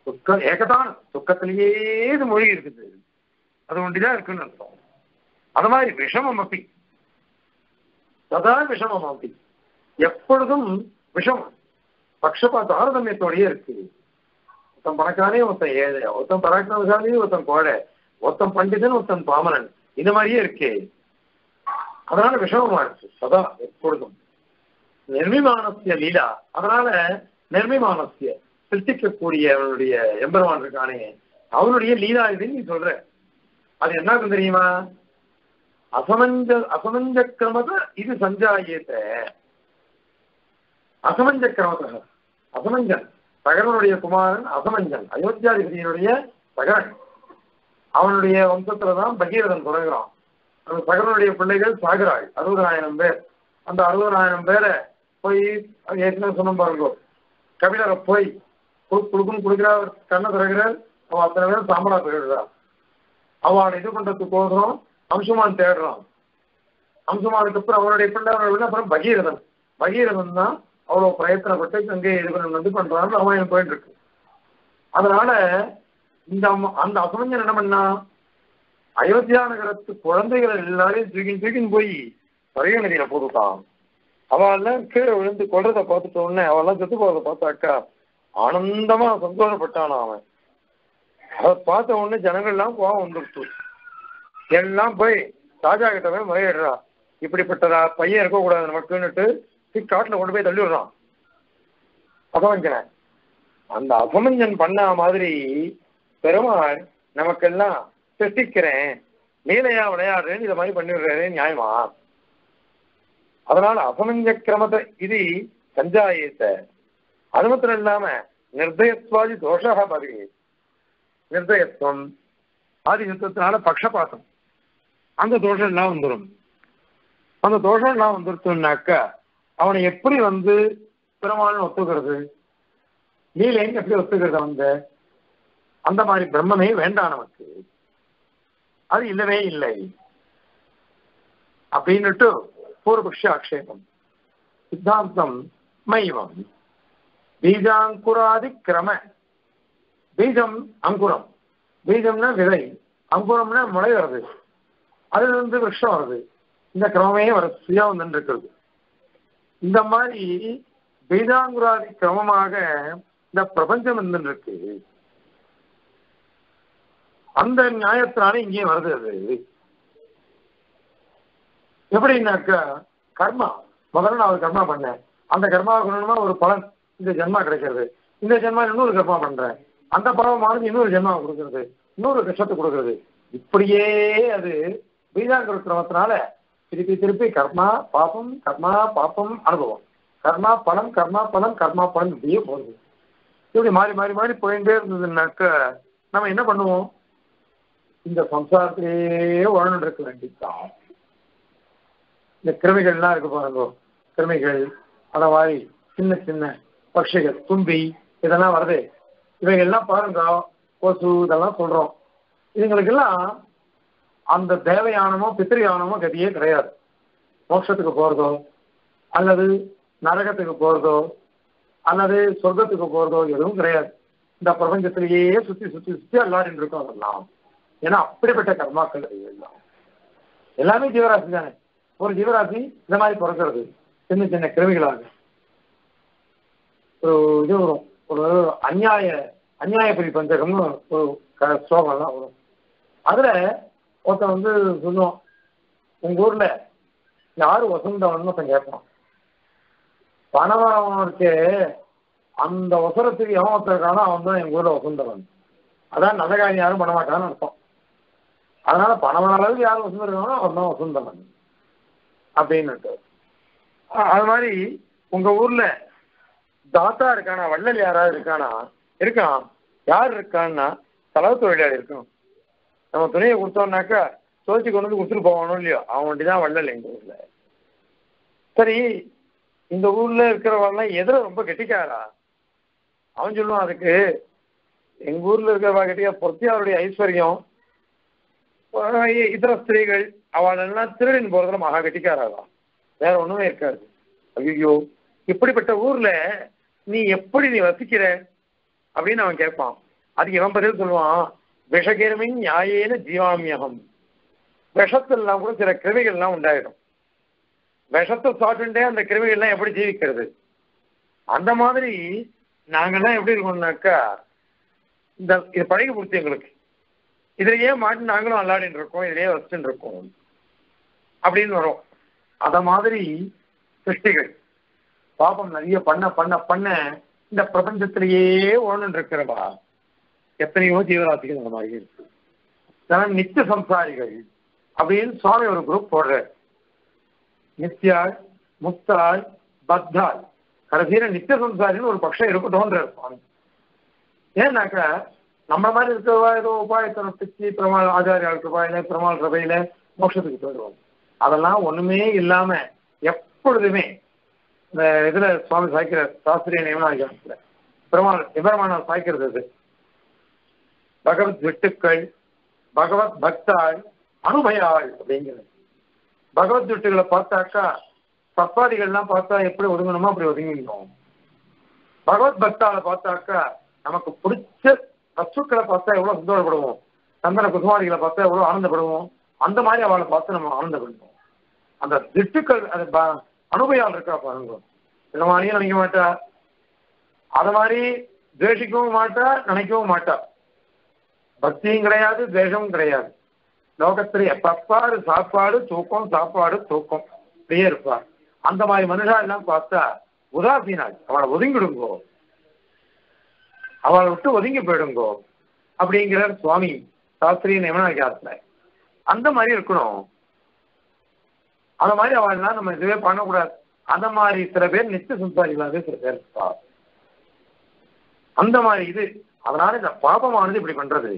துக்கம் ஏகதானம் துக்கத்திலேயே இது மொழி இருக்குது அது ஒன்றிதான் இருக்குன்னு அர்த்தம் அது மாதிரி விஷமம் அப்படி சதா விஷமம் அப்படி எப்பொழுதும் விஷமம் பக்ஷபா தாரதமியத்தோடயே இருக்கு. ஒருத்தன் பணக்காரனே ஒருத்தன் ஏழை ஒருத்தன் பராக்கிரமசாலி ஒருத்தன் கோழை ஒருத்தன் பண்டிதன் ஒருத்தன் பாமரன். இந்த மாதிரியே இருக்கே. அதனால விஷமமா இருக்கு. சதா எப்பொழுதும். நிர்மிமானசிய லீலா. அதனால நிர்மிமானசிய சிருஷ்டிக்கக்கூடிய அவனுடைய எம்பெருமான் இருக்கானே அவனுடைய லீலா இதுன்னு நீ சொல்ற. அது என்ன தெரியுமா? அசமஞ்ச அசமஞ்ச கிரமத இது சஞ்சாயத்தை அசமஞ்ச கிரமத்தை அசமஞ்சன் சகரனுடைய குமாரன் அசமஞ்சன் அயோத்தியாதிபதியினுடைய சகரன். அவனுடைய வம்சத்துல தான் பகீரதன் தொடங்குறான். அந்த சகரனுடைய பிள்ளைகள் சாகராள் அறுபதாயிரம் பேர். அந்த அறுபதாயிரம் பேரை போய் ஏற்கனவே சொன்ன பாருங்க. கபிலரை போய் கொடுக்கும் கொடுக்கிறார் கண்ணை திறகிறார் அவன் அத்தனை பேரும் சாம்பலா போயிடுறான். அவளை இது பண்றதுக்கு போகிறோம் அம்சுமான் தேடுறான். அம்சுமானுக்கு அப்புறம் அவனுடைய பிள்ளை அவனுடைய அப்புறம் பகீரதன். பகீரதன் தான் அவ்வளவு பிரயத்தனப்பட்டு கங்கை இது பண்ண வந்து பண்றான்னு அவன் போயிட்டு இருக்கு அதனால இந்த அந்த அசமஞ்சன் என்ன பண்ணா அயோத்தியா நகரத்து குழந்தைகள் எல்லாரையும் தூக்கி தூக்கின்னு போய் பழைய நதியில போட்டுட்டான். அவெல்லாம் கீழே விழுந்து கொள்றத பார்த்துட்ட உடனே அவெல்லாம் செத்து போறத பார்த்தாக்கா ஆனந்தமா சந்தோஷப்பட்டானா அவன். அதை பார்த்த உடனே ஜனங்கள்லாம் கோவம் வந்துருச்சு. எல்லாம் போய் ராஜா கிட்ட போய் முறையிடுறா. இப்படிப்பட்டதா பையன் இருக்கக்கூடாது நமக்குன்னுட்டு காட்டில் கொண்டு போய் தள்ளிடுறான் அசமஞ்சனை அந்த அசமஞ்சன் பண்ண மாதிரி பெருமாள் நமக்கெல்லாம் சிருஷ்டிக்கிறேன். நீலையா விளையாடுறேன்னு இதை மாதிரி பண்ணிடுறாரு நியாயமா? அதனால அசமஞ்ச கிரமத்தை இது சஞ்சாயத்தை அது மாத்திரம் இல்லாம நிர்தயத்வாதி தோஷா பதவி நிர்தயத்துவம் ஆதி யுத்தத்தினால பக்ஷபாதம் அந்த தோஷம் எல்லாம் வந்துடும் அந்த தோஷம் எல்லாம் வந்துருச்சுன்னாக்கா அவனை எப்படி வந்து பெருமாள்னு ஒத்துக்கிறது? நீலேன்னு எப்படி ஒத்துக்கிறது அந்த அந்த மாதிரி பிரம்மமே வேண்டாம் நமக்கு. அது இல்லவே இல்லை. அப்படின்னுட்டு பூர்வபக்ஷ ஆக்ஷேபம் சித்தாந்தம் மைவம் பீஜாங்குராதி கிரம. பீஜம் அங்குரம். பீஜம்னா விதை. அங்குரம்னா முளை வருது. அதுல இருந்து விஷம் வருது. இந்த கிரமமே வரிசையா வந்து இருக்கிறது இந்த மாதிரி பீஜாங்குராதி கிரமமாக இந்த பிரபஞ்சம் இருந்துருக்கு இருக்கு அந்த நியாயத்தினால இங்கேயும் வருது அது. எப்படின்னாக்கா கர்மா முதல்ல நான் ஒரு கர்மா பண்ணேன். அந்த கர்மா பண்ணணுமா ஒரு பலன் இந்த ஜென்மா கிடைக்கிறது. இந்த ஜென்மா இன்னொரு கர்மா பண்றேன். அந்த பலமானது இன்னொரு ஜென்மா கொடுக்கறது. இன்னொரு கஷ்டத்தை கொடுக்கறது. இப்படியே அது பீஜாங்கர கிரமத்தினால திருப்பி திருப்பி கர்மா பாபம் கர்மா பாபம் அனுபவம். கர்மா பணம் கர்மா பணம் கர்மா பணம் இப்படியே போகுது. இப்படி மாறி மாறி மாறி போயிட்டே இருந்ததுன்னாக்க நம்ம என்ன பண்ணுவோம்? இந்த சம்சாரத்திலேயே உழண்டு இருக்க வேண்டியதுதான் இந்த கிருமிகள்லாம் இருக்கு பாருங்க. கிருமிகள் அந்த மாதிரி சின்ன சின்ன பட்சிகள் தும்பி இதெல்லாம் வருது. இவைகள்லாம் பாருங்க கொசு இதெல்லாம் சொல்றோம். இதுங்களுக்கெல்லாம் அந்த தேவயானமோ பித்திரியானமோ கதியே கிடையாது. மோட்சத்துக்கு போறதோ அல்லது நரகத்துக்கு போறதோ அல்லது சொர்க்கத்துக்கு போறதோ எதுவும் கிடையாது. இந்த பிரபஞ்சத்திலேயே சுத்தி சுத்தி சுத்தி அல்லாடின்னு இருக்கும் அதெல்லாம். ஏன்னா அப்படிப்பட்ட கர்மாக்கள் எல்லாம். எல்லாமே ஜீவராசி தானே. ஒரு ஜீவராசி இந்த மாதிரி பிறக்கிறது. சின்ன சின்ன கிருமிகளாக. ஒரு இது வரும். ஒரு அந்நியாய அந்நியாயபரி பஞ்சகம்னு ஒரு ஸ்லோகம்லாம் வரும். அதுல ஒருத்தன் வந்து சொல்லுவான் உங்க ஊர்ல யாரு வசந்தவன் ஒருத்தன் கேட்பான். பணவரவனுக்கு அந்த வசரத்துக்கு எவன் ஒருத்தருக்கானோ அவன் தான் எங்க ஊர்ல வசந்தவன் அதான் நல்ல காரியம் யாரும் பண்ண மாட்டான்னு அர்த்தம். அதனால பணவன அளவுக்கு யார் வசந்திருக்கானோ அவன் தான் வசந்தவன் அப்படின்னு அது மாதிரி உங்க ஊர்ல தாத்தா இருக்கானா வள்ளல் யாராவது இருக்கானா இருக்கான். யார் இருக்கான்னா செலவு தொழிலாளி இருக்கணும் நம்ம துணியை கொடுத்தோம்னாக்கா துவைச்சு கொண்டு வந்து கொடுத்துட்டு போவானோ இல்லையோ அவன் தான் வள்ளல் எங்க ஊர்ல. சரி இந்த ஊர்ல இருக்கிறவெல்லாம் எதிர ரொம்ப கெட்டிக்காரா? அவன் சொல்லுவான் அதுக்கு எங்க ஊர்ல இருக்கிறவா கெட்டியா? பொறுத்தியாருடைய ஐஸ்வர்யம் இதர ஸ்திரீகள் அவளெல்லாம் திருடின் போறதுல மகா கெட்டிக்காராதான் வேற ஒண்ணுமே இருக்காது. ஐயோ இப்படிப்பட்ட ஊர்ல நீ எப்படி நீ வசிக்கிற? அப்படின்னு அவன் கேட்பான். அதுக்கு இவன் பதில் சொல்லுவான் விஷகிருமின் நியாயேன ஜீவாமியகம். விஷத்தெல்லாம் கூட சில கிருமிகள்லாம் உண்டாயிடும். விஷத்தை சாப்பிட்டுட்டே அந்த கிருமிகள்லாம் எப்படி ஜீவிக்கிறது? அந்த மாதிரி நாங்கள்லாம் எப்படி இருக்கோம்னாக்கா இந்த இது பழகி கொடுத்து எங்களுக்கு. இதுலயே மாட்டி நாங்களும் அல்லாடின்னு இருக்கோம் இதுலயே வச்சுட்டு இருக்கோம். அப்படின்னு வரும். அத மாதிரி சிருஷ்டிகள். பாபம் நிறைய பண்ண பண்ண பண்ண இந்த பிரபஞ்சத்திலேயே ஓணுன்னு இருக்கிறவா? எத்தனையோ ஜீவராசிகள் அந்த மாதிரி இருக்கு. நித்திய சம்சாரிகள். அப்படின்னு சுவாமி ஒரு குரூப் போடுறார். நித்யாள் முத்தாள் பத்தாள் கடைசியில நித்திய சம்சாரின்னு ஒரு பட்சம் இருக்கட்டும்ன்றார் சுவாமி. ஏன்னாக்கா நம்ம மாதிரி இருக்கிறவா ஏதோ உபாயத்தை பிச்சு பிரமாள் ஆச்சாரியால் கிருபாயில பிரமாள் சபையில மோட்சத்துக்கு போயிடுவோம் அதெல்லாம் ஒண்ணுமே இல்லாம எப்பொழுதுமே இந்த இதுல சுவாமி சாய்க்கிற சாஸ்திரிய நியமன பெருமாள் நிபரமானால் சாய்க்கிறது அது. பகவத் விட்டுக்கள் பகவத் பக்தாள் அனுபயாள் அப்படிங்கிறது. பகவத் விட்டுகளை பார்த்தாக்கா சப்பாதிகள்லாம் பார்த்தா எப்படி ஒதுங்கணுமோ அப்படி ஒதுங்கிடணும் பகவத் பக்தாவை பார்த்தாக்கா நமக்கு பிடிச்ச வஸ்துக்களை பார்த்தா எவ்வளவு சந்தோஷப்படுவோம். சந்தன குசுமாரிகளை பார்த்தா எவ்வளவு ஆனந்தப்படுவோம். அந்த மாதிரி அவளை பார்த்து நம்ம ஆனந்தப்படுவோம். அந்த திட்டுக்கள் அது ப- அனுபயால் இருக்கா பாருங்க. இந்த மாதிரியும் நினைக்க மாட்டா. அது மாதிரி துவேஷிக்கவும் மாட்டா நினைக்கவும் மாட்டா. பக்தியும் கிடையாது துவேஷமும் கிடையாது. லோகத்துல எப்பப்பாரு சாப்பாடு தூக்கம் சாப்பாடு தூக்கம். இப்படியே இருப்பா. அந்த மாதிரி மனுஷா எல்லாம் பார்த்தா உதாசீனாள். அவளை ஒதுங்கிடுங்கோ. அவளை விட்டு ஒதுங்கி போயிடுங்கோ. அப்படிங்கிறார் சுவாமி சாஸ்திரிய நியமனாச்சாரத்துல அந்த மாதிரி இருக்கணும். அந்த மாதிரி அவள்லாம் நம்ம இதுவே பண்ணக்கூடாது. அந்த மாதிரி சில பேர் நித்திய சம்சாரிகளாகவே சில பேர் இருப்பார் அந்த மாதிரி இது. அதனால இந்த பாபமானது இப்படி பண்றது.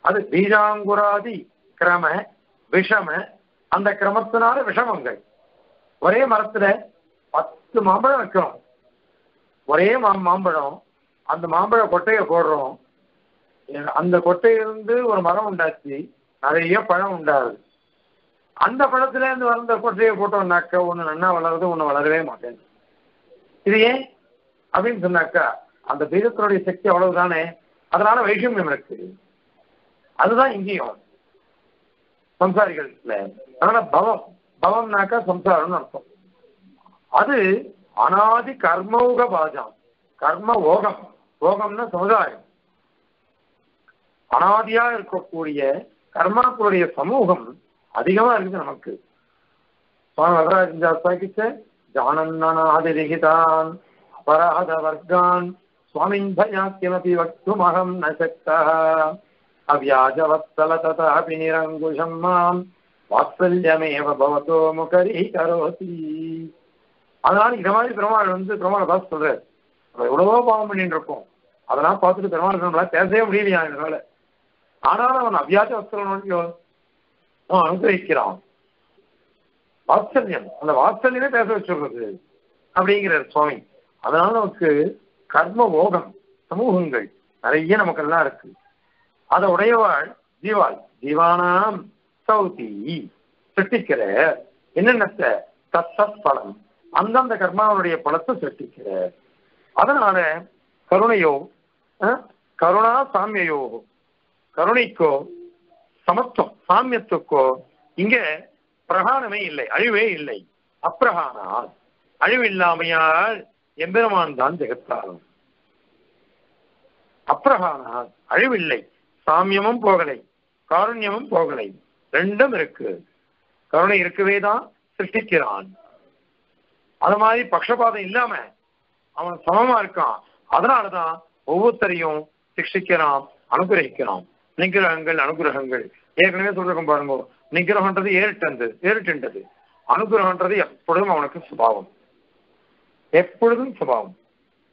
அது பீஜாங்குராதி கிரம விஷம அந்த கிரமத்தினால விஷமங்கள். ஒரே மரத்துல பத்து மாம்பழம் வைக்கிறோம். ஒரே மா மாம்பழம் அந்த மாம்பழ கொட்டையை போடுறோம். அந்த கொட்டையிலிருந்து ஒரு மரம் உண்டாச்சு நிறைய பழம் உண்டாகுது. அந்த பழத்துல இருந்து வந்த கொட்டையை போட்டோம்னாக்க ஒன்று நன்னா வளருது ஒன்று வளரவே மாட்டேங்குது. இது ஏன்? அப்படின்னு சொன்னாக்கா அந்த தெய்வத்தினுடைய சக்தி அவ்வளவுதானே? அதனால வைஷமியம் இருக்கு. அதுதான் இங்கேயும். சம்சாரிகள் அதனால பவம். பவம்னாக்கா சம்சாரம்னு அர்த்தம். அது அனாதி கர்மோக பாஜம். கர்ம ஓகம். ஓகம்னா சமுதாயம். அனாதியா இருக்கக்கூடிய கர்மாக்களுடைய சமூகம் அதிகமா இருக்குது நமக்கு. சுவாமி வரராஜன் சாஸ்தாக்கிச்ச ஜானன்னனாதிரிகிதான் அபராத வர்க்கான் சுவாமின் பயாக்கியமபி வக்துமகம் न शक्तः अव्याजवत्सल तथापि நிரங்குஷம் माम् வாத்சல்யமேவ பவதோ முகரி கரோதி. அதனால இந்த மாதிரி பெருமாள் வந்து பெருமாள் பார்த்து சொல்றாரு. நம்ம எவ்வளவோ பாவம் பண்ணிட்டு இருக்கோம். அதெல்லாம் பார்த்துட்டு பெருமாள் நம்மளால பேசவே முடியலையா என்னால ஆனாலும் அவன் அவ்யாஜ வஸ்திரம் அவன் அனுகிரகிக்கிறான். வாத்சல்யம். அந்த வாத்சல்யமே பேச வச்சுடுறது அப்படிங்கிறார் சுவாமி. அதனால நமக்கு கர்ம மோகம் சமூகங்கள் நிறைய நமக்கெல்லாம் இருக்கு. அதை உடையவாள் ஜீவாள். ஜீவானாம் சௌதி. சிருஷ்டிக்கிற என்னென்ன தத்தத் பலம். அந்தந்த கர்மாவனுடைய பலத்தை சிருஷ்டிக்கிற. அதனால கருணையோ கருணா சாமியோ கருணைக்கோ சமத்துவம் சாமியத்துக்கோ இங்க பிரகாணமே இல்லை அழிவே இல்லை. அப்பிரகானால் அழிவில்லாமையால் எம்பெருமான் தான் ஜெகத்தாரும் அப்பிரகானா அழிவில்லை. சாமியமும் போகலை. காருண்யமும் போகலை. ரெண்டும் இருக்கு. கருணை இருக்கவே தான் சிருஷ்டிக்கிறான். அது மாதிரி பக்ஷபாதம் இல்லாம அவன் சமமா இருக்கான். அதனாலதான் ஒவ்வொருத்தரையும் சிக்ஷிக்கிறான் அனுகிரகிக்கிறான். நிகிரகங்கள் அனுகிரகங்கள். ஏற்கனவே சொல்லிருக்கோம் பாருங்க. நிகிரகன்றது ஏறிட்டது ஏறிட்டுன்றது அனுகிரகன்றது எப்பொழுதும் அவனுக்கு சுபாவம். எப்பொழுதும் சுபாவம்.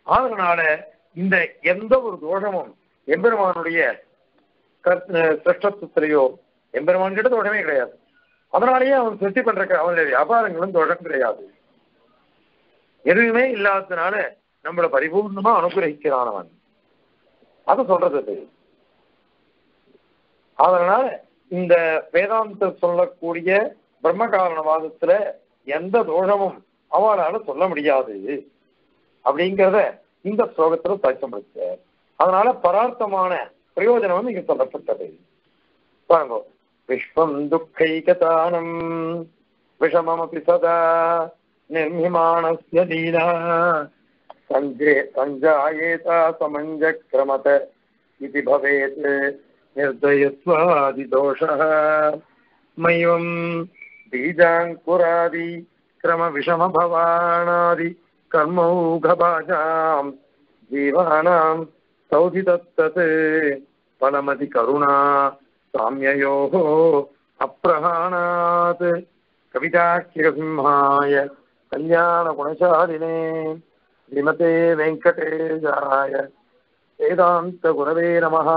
அதனால இந்த எந்த ஒரு தோஷமும் எம்பெருமானுடைய சிரஷ்டத்துவத்திலேயோ எம்பெருமான் கிட்ட தோஷமே கிடையாது. அதனாலேயே அவன் சிருஷ்டி பண்ற அவனுடைய வியாபாரங்களும் தோஷம் கிடையாது. எதுவுமே இல்லாததுனால நம்மளை பரிபூர்ணமா அனுகிரகிக்கிறான் அவன். அது சொல்றது அதனால இந்த வேதாந்த சொல்லக்கூடிய பிரம்ம காரணவாதத்துல எந்த தோஷமும் அவனால சொல்ல முடியாது அப்படிங்கிறத இந்த ஸ்லோகத்துல தச்சப்படுத்த அதனால பரார்த்தமான பிரயோஜனம் வந்து இங்க சொல்லப்பட்டது. பாருங்க. விஸ்வம் துக்கைகதானம். விஷமமபி சதா. நிர்மிமானசிய லீலா சஞ்சே சஞ்சாயேதா சமஞ்ச கிரமத இது பவேத் நிர்தயஸ்வாதிதோஷ மயம் பீஜாங்குராதி क्रमविषमभवाणादि कर्मौघभाजाम् जीवानाम् सौधि तत्तत् फलमधिकरुणा साम्ययोः अप्रहाणात् कविताख्यसिंहाय कल्याणगुणशालिने श्रीमते वेङ्कटेशाय वेदान्तगुरवे नमः